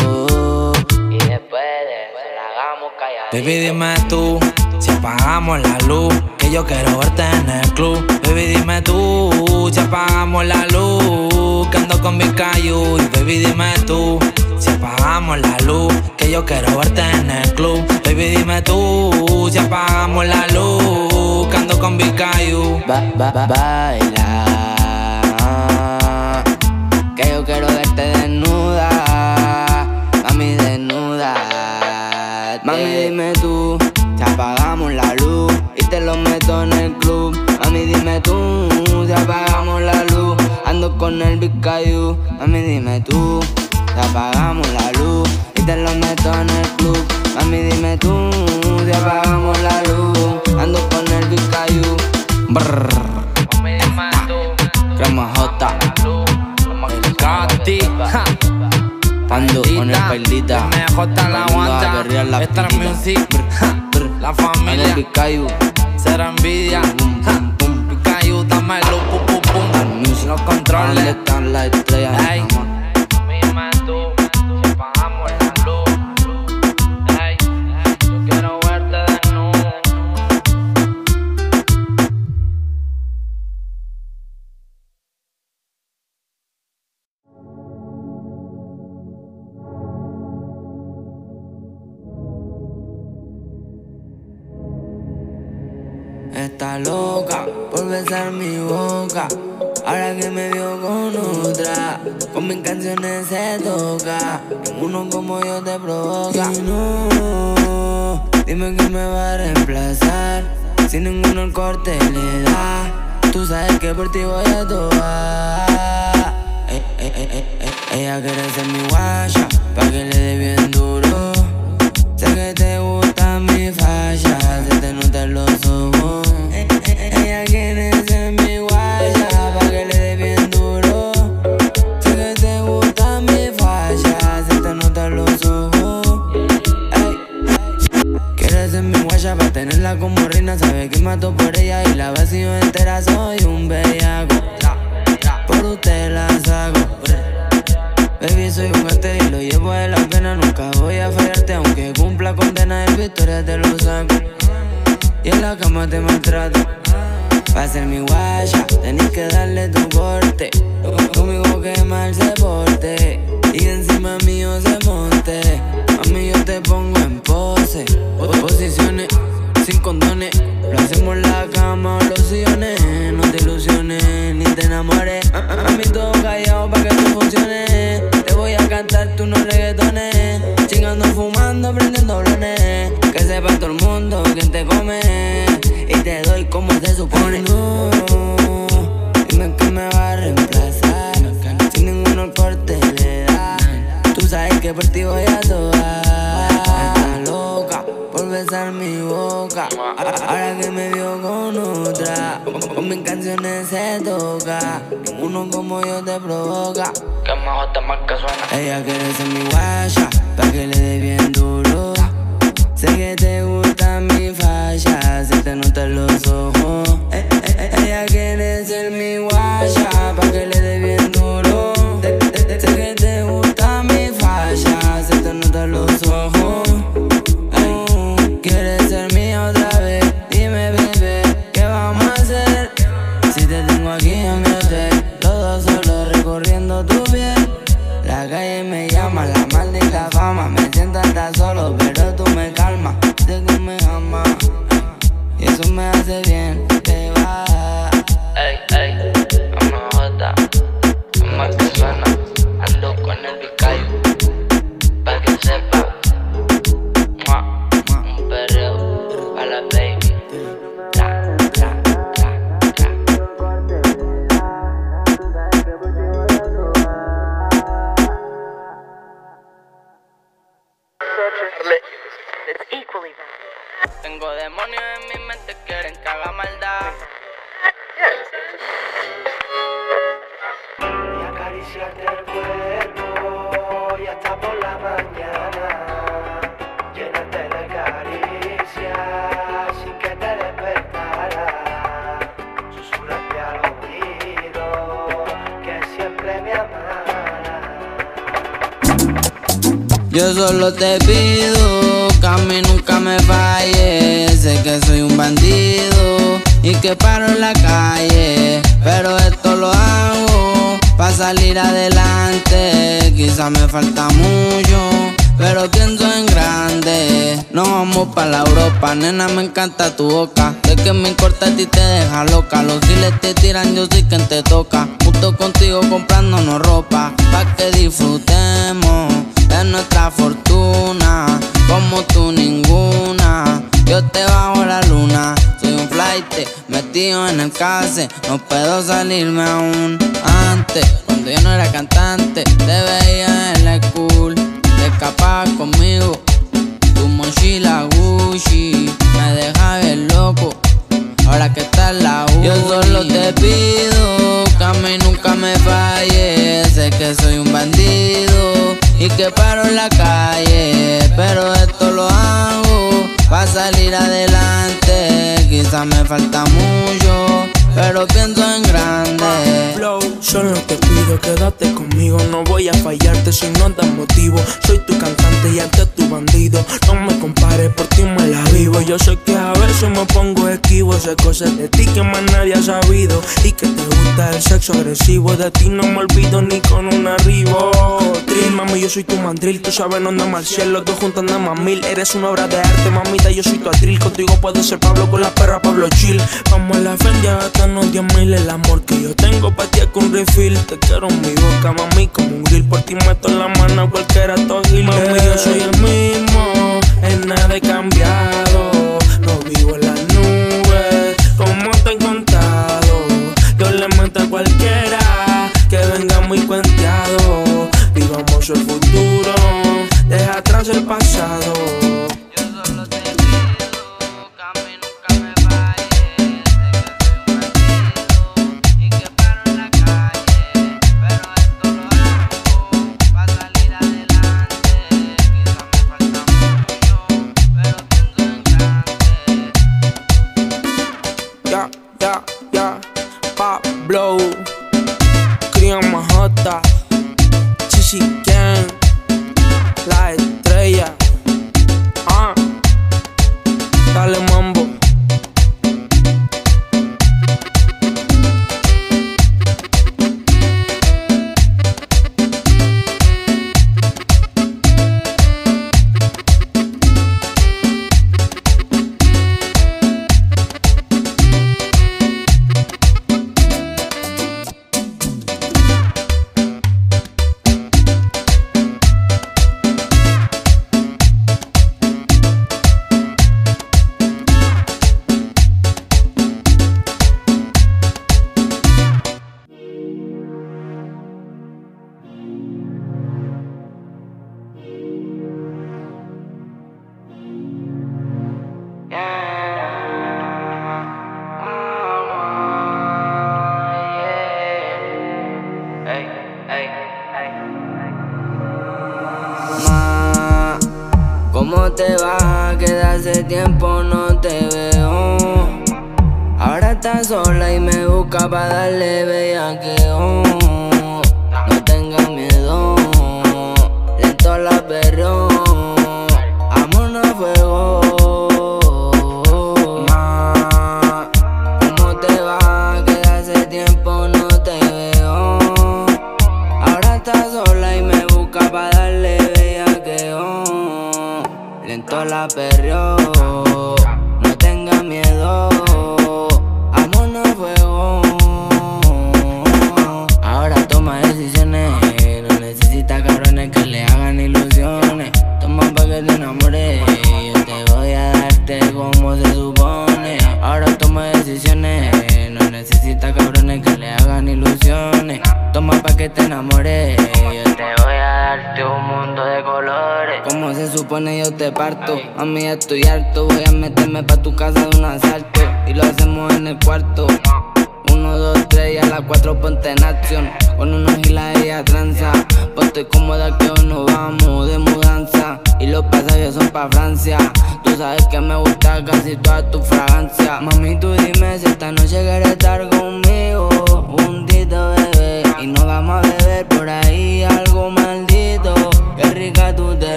Speaker 2: Y después de la hagamos calladito.
Speaker 8: Baby, dime tú. Si apagamos la luz, que yo quiero verte en el club. Baby, dime tú, si apagamos la luz, que ando con mi cayu. Baby, dime tú, si apagamos la luz, que yo quiero verte en el club. Baby, dime tú, si apagamos la luz, que ando con Vicayu.
Speaker 2: Ba, ba, ba, baila, que yo quiero verte desnuda, mami desnuda. Mami, dime tú, si apagamos la luz y te lo meto en el club. Mami, dime tú, si apagamos la luz, ando con el Vicayu. Mami, dime tú apagamos la luz y te lo meto en el club. A mí dime tú, si apagamos la luz, ando con el Vicayu. Brrr. Crema J. Cati. Ando con el perdita.
Speaker 8: MJ la aguanta.
Speaker 2: La Esta
Speaker 8: music. La familia.
Speaker 2: En el
Speaker 8: Será envidia. Vicayu, dame el pum, pum, pum. Los controles.
Speaker 2: ¿Dónde están las estrellas? loca por besar mi boca. Ahora que me vio con otra, con mis canciones se toca. Uno como yo te provoca. Y no, dime que me va a reemplazar. Si ninguno el corte le da, tú sabes que por ti voy a tocar. Eh, eh, eh, ella quiere ser mi guaya Yo solo te pido que
Speaker 1: a mí nunca me falles. Sé que soy un bandido y que paro en la calle. Pero esto lo hago para salir adelante. Quizá me falta mucho, pero pienso en grande. Nos vamos para la Europa, nena, me encanta tu boca. Sé que me importa a ti te deja loca. Los giles te tiran, yo sí que te toca. Justo contigo comprándonos ropa, pa' que disfrutemos nuestra fortuna. Como tú ninguna, yo te bajo la luna. Soy un flight metido en el case, no puedo salirme aún. Antes, cuando yo no era cantante, te veía en la school, te escapabas conmigo. Tu mochila Gucci me deja bien loco. Ahora que está la U, yo solo te pido que a nunca me falle. Sé que soy un bandido y que paro en la calle, pero esto lo hago para salir adelante. Quizá me falta mucho, pero pienso en grande.
Speaker 2: Solo te pido quédate conmigo. No voy a fallarte si no das motivo. Soy tu cantante y antes tu bandido. No me compares, por ti me la vivo. Yo sé que a veces me pongo esquivo. Sé cosas de ti que más nadie ha sabido. Y que te gusta el sexo agresivo. De ti no me olvido ni con un arribo. Drill, mami, yo soy tu mandril. Tú sabes, no andamos al cielo. Dos juntos andamos mil. Eres una obra de arte, mamita. Yo soy tu atril. Contigo puedo ser Pablo con la perra, Pablo chill. Vamos a la Fendi a gastarnos 10 mil. El amor que yo tengo para ti es refill. Te quiero en mi boca, mami, como un grill. Por ti meto en la mano cualquiera tojil. Mami, yo soy el mismo. En nada he cambiado. No vivo en las nubes. Como te he contado. Yo le meto a cualquiera que venga muy cuenteado. Vivamos el futuro. Deja atrás el pasado. stop.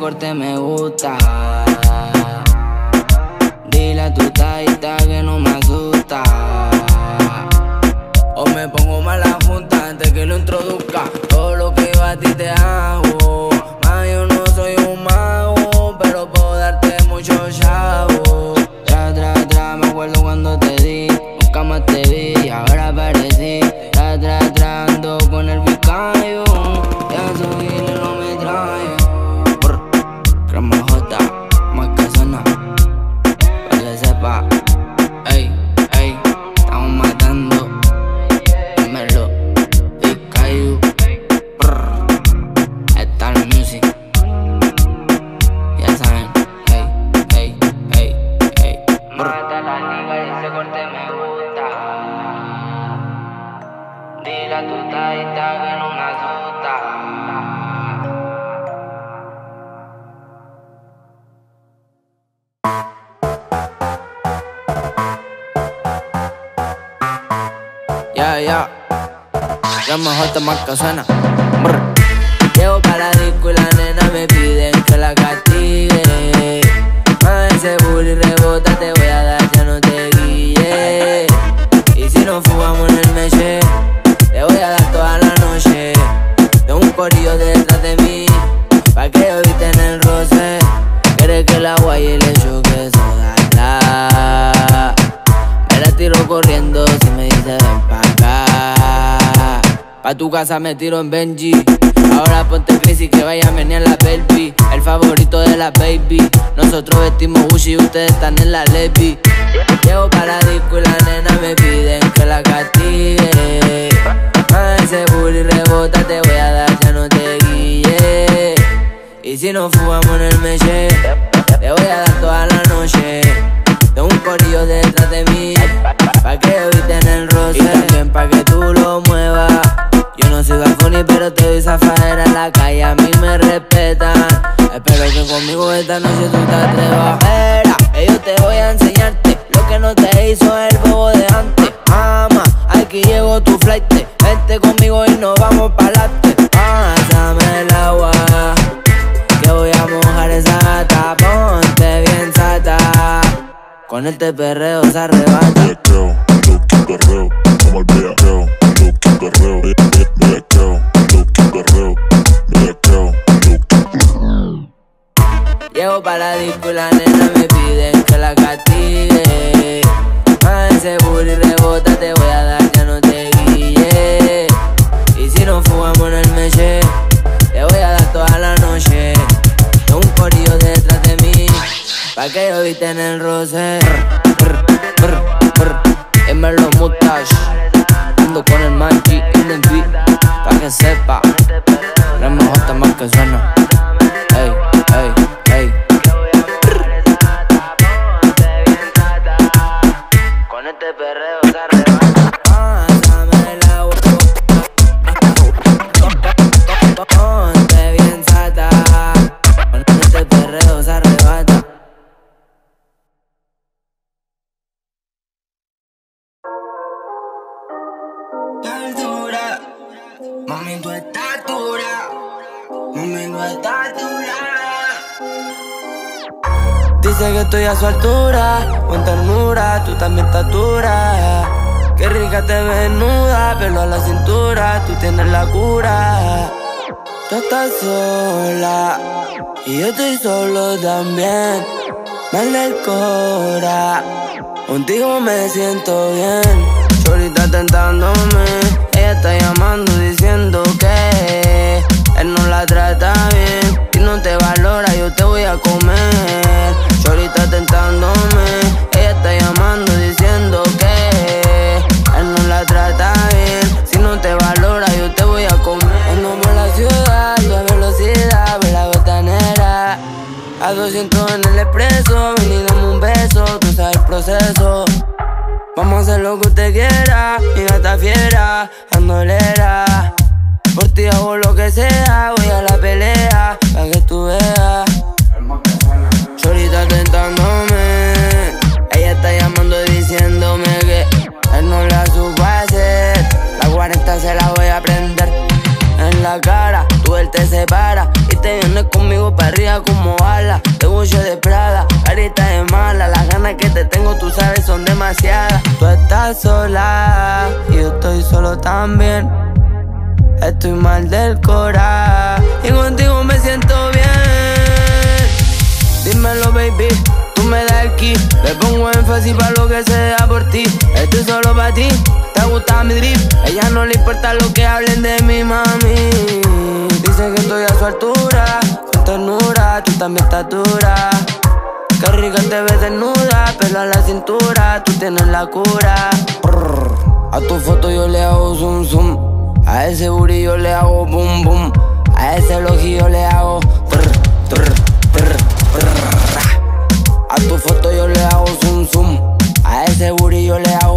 Speaker 2: corte me gusta. me tiro en Benji. Ahora ponte crisis que vaya a venir la baby. El favorito de la baby. Nosotros vestimos Gucci, ustedes están en la Levi. Conmigo esta noche tú te atrevas. Espera, yo te voy a enseñarte lo que no te hizo el bobo de antes. Ama, aquí llevo tu flight. Vente conmigo y nos vamos pa'lante. Pásame el agua, que voy a mojar esa gata. Ponte bien sata. Con este perreo se arrebata.
Speaker 11: Perreo.
Speaker 2: llevo para la disco y la nena me piden que la castigue. A ese y rebota te voy a dar, ya no te guille. Y si nos fugamos en el meche, te voy a dar toda la noche. Con un corillo detrás de mí, pa' que yo viste en el estás sola y yo estoy solo también. Mal del cora, contigo me siento bien. Solita tentándome, ella está llamando diciendo que él no la trata bien. Si no te valora, yo te voy a comer. Solita tentándome, ella está llamando diciendo 200 en el expreso, ven y dame un beso, tú sabes el proceso. Vamos a hacer lo que usted quiera, mi gata fiera, andolera. Por ti hago lo que sea, voy a la pelea, para que tú veas. Chorita tentándome, ella está llamando diciéndome que él no la supo hacer. La 40 se la voy a prender en la cara, tú él te separa te vienes conmigo para arriba como ala. Te bucho de Prada, carita de mala, las ganas que te tengo tú sabes son demasiadas. Tú estás sola y yo estoy solo también. Estoy mal del cora y contigo me siento bien. Dímelo, baby, key. Le pongo énfasis para lo que sea por ti. Esto es solo para ti, te gusta mi drip. Ella no le importa lo que hablen de mi mami. Dice que estoy a su altura, con ternura, tú también estás dura. Qué rica te ves desnuda, pelo a la cintura, tú tienes la cura. A tu foto yo le hago zoom zoom. A ese booty yo le hago boom boom. A ese ojillo le hago brr, brr, brr, tu foto yo le hago zoom zoom. A ese booty yo le hago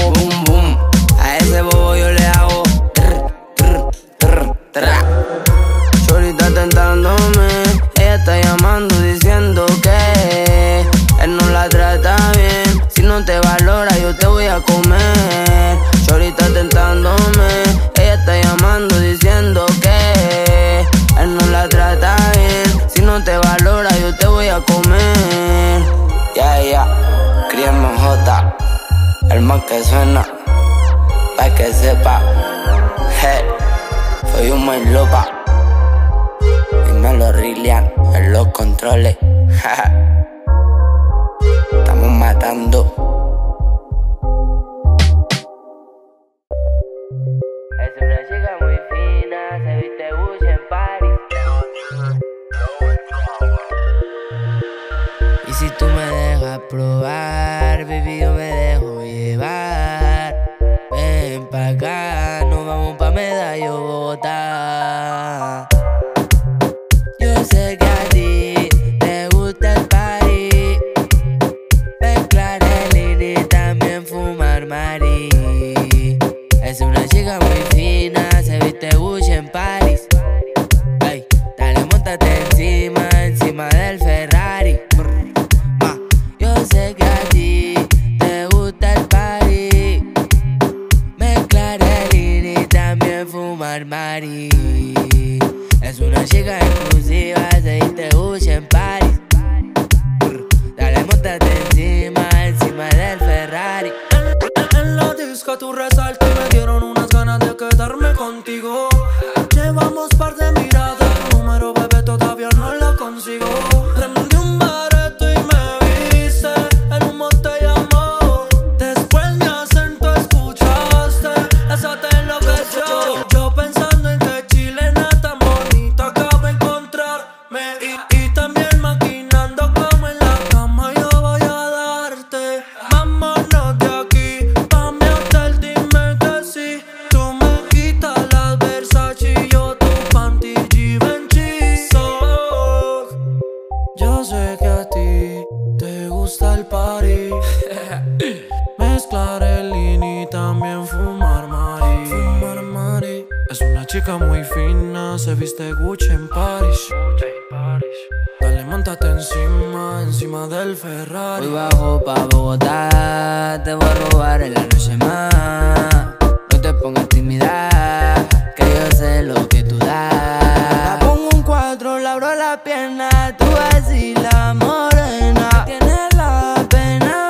Speaker 2: la pierna, tú así la morena. Tiene la pena,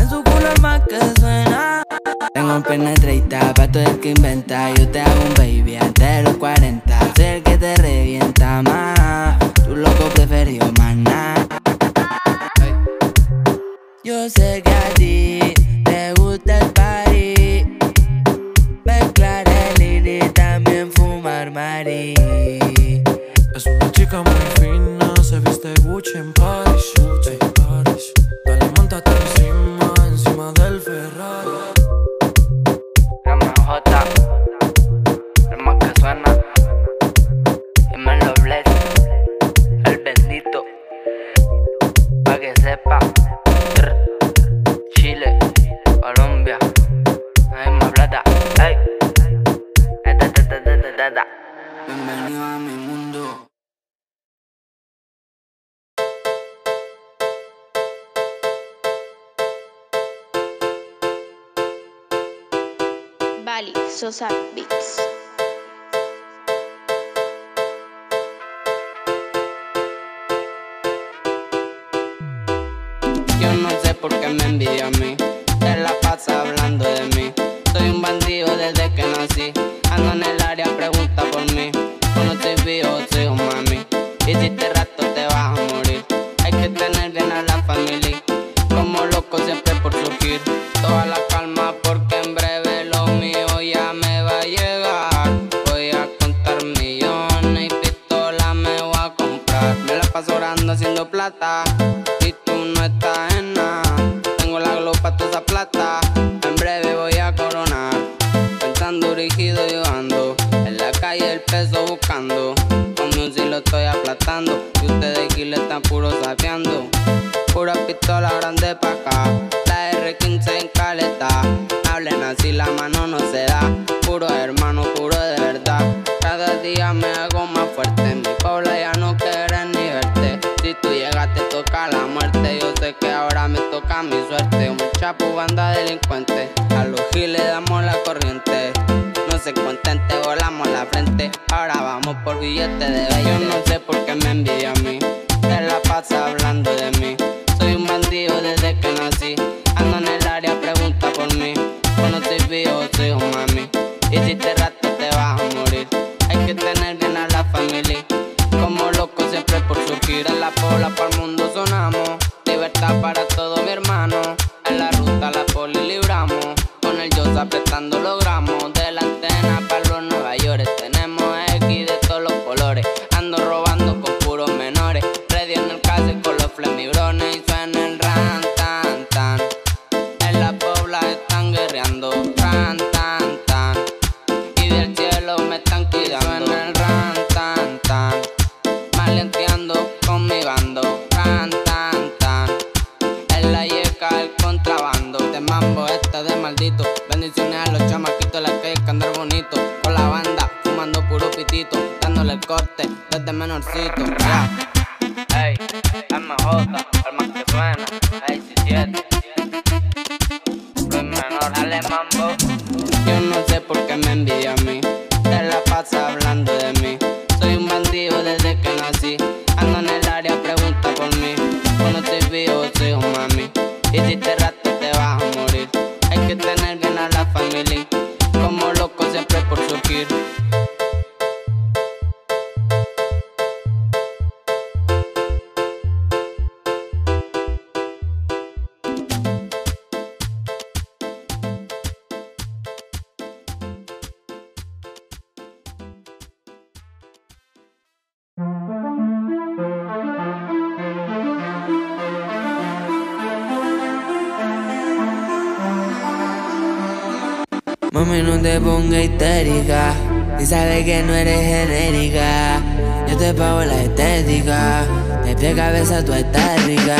Speaker 2: en su culo es más que suena. Tengo pena 30 pa' todo el que inventa. Yo te hago un baby antes de los 40. Soy el que te revienta más. Tu loco preferido más nada. Yo sé que
Speaker 1: Sosa Beats.
Speaker 12: que no
Speaker 2: eres genérica. Yo te pago la estética. Te pie cabeza tu estática.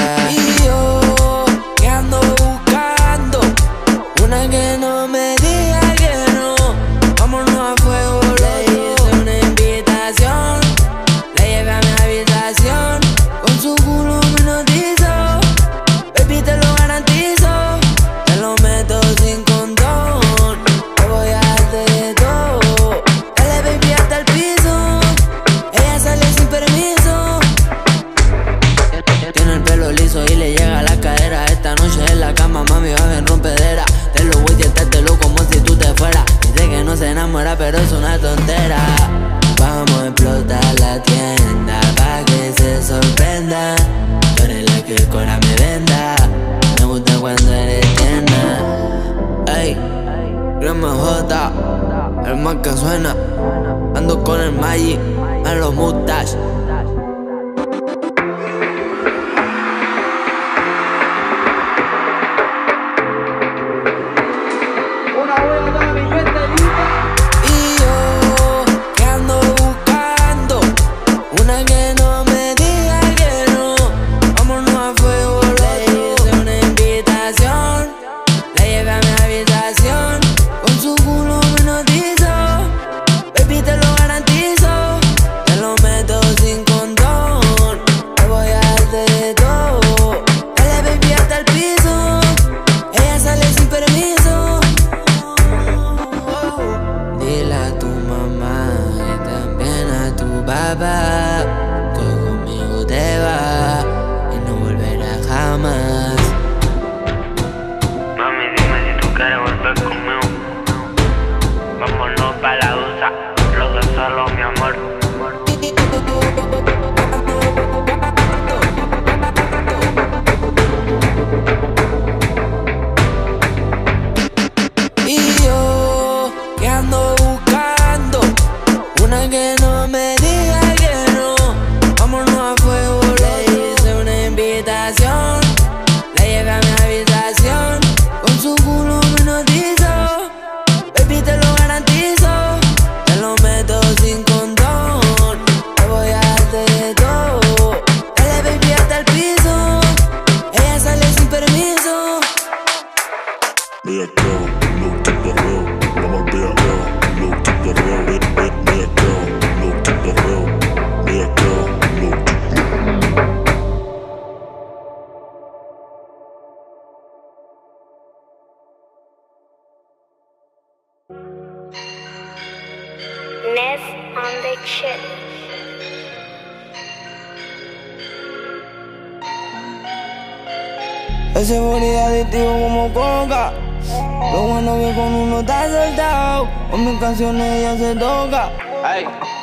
Speaker 2: Con canciones ella se toca.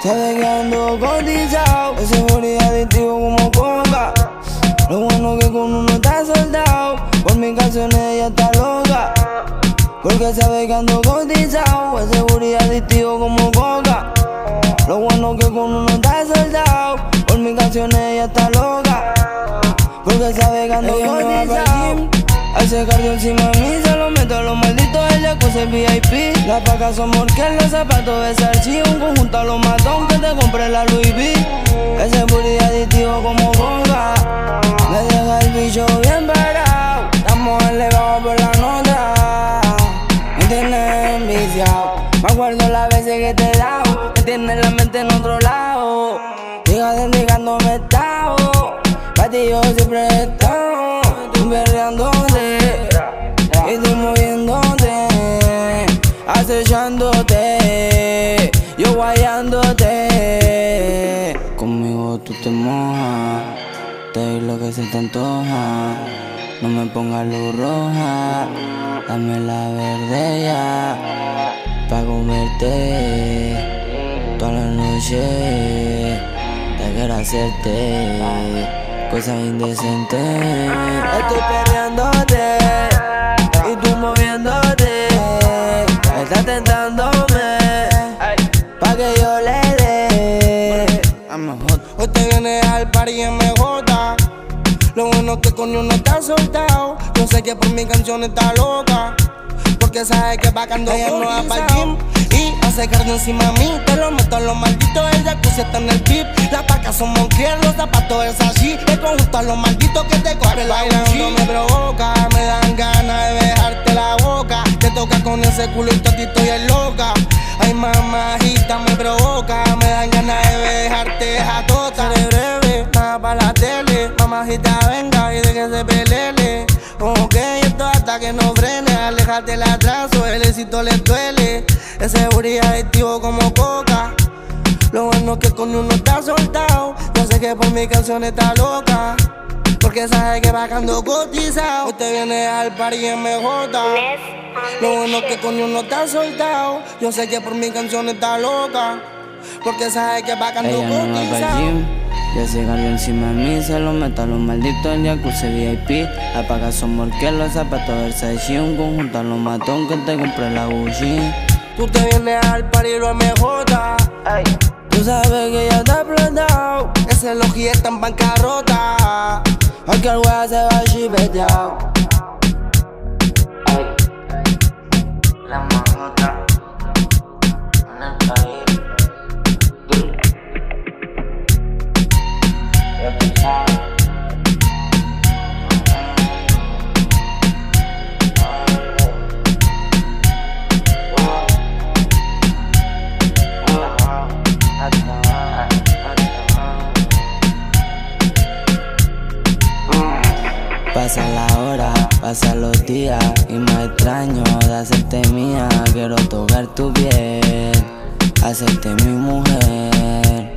Speaker 2: Se ve que ando cotizado. Ese booty adictivo como coca. Lo bueno que con uno está soldado. Por mis canciones ella está loca. Porque sabe que ando cotizado. Ese booty adictivo como coca. Lo bueno que con uno está soldado. Por mis canciones ella está loca. Porque sabe que ando cotizado. Hace cardio encima de mí, se lo meto a los malditos jacuzzi el VIP. Las pacas son morquel, los zapatos de un conjunto a los matón que te compré la Louis V. Ese booty adictivo como conga, me deja el bicho bien parado. Estamos elevados por la nota, me tienes enviciado. Me acuerdo las veces que te he dado, tienes la mente en otro lado. Diga de me estado, para ti yo siempre he estado. Tú perreándote y tú moviéndote, acechándote, yo guayándote. Conmigo tú te mojas, te doy lo que se te antoja. No me pongas luz roja, dame la verde ya, pa' comerte toda la noche. Te quiero hacerte cosas indecentes. Estoy perreándote bueno que coño no está soltado. Yo sé que por mi canción está loca. Porque sabe que va cuando ella no va pa'l gym Y hace cardio encima de mí. Te lo meto en los malditos El jacuzzi está en el pip. Las pacas son Moncler Los zapatos es así. El conjunto a los malditos que te corren Bailando me provoca Me dan ganas de dejarte la boca. Te toca con ese culo y todito y es loca. Ay mamajita me provoca Me dan ganas de dejarte a tota. Breve, nada para la tele Mamajita venga y déjese pelele Ok, esto hasta que no frene Alejate el atraso, el éxito le duele. Ese booty adictivo como coca. Lo bueno es que con uno está soltado Yo sé que por mi canción está loca. Porque sabe que bajando cotizado te viene al party en MJ Lo bueno es que con uno está soltado Yo sé que por mi canción está loca. Porque sabe que bajando
Speaker 13: va
Speaker 2: cotizado
Speaker 13: gym y ese cardio encima de mí se lo meto a los malditos en jacuzzi VIP La paga son morqués, los zapatos Versace Un conjunto a los matón que te compré la Gucci.
Speaker 2: Tú te vienes al party y lo MJ. Tú sabes que ya está explotado Ese logi está en bancarrota. Aquí el wea se va chipeteado
Speaker 13: La Pasa la hora, pasan los días y más extraño de hacerte mía. Quiero tocar tu piel, hacerte mi mujer.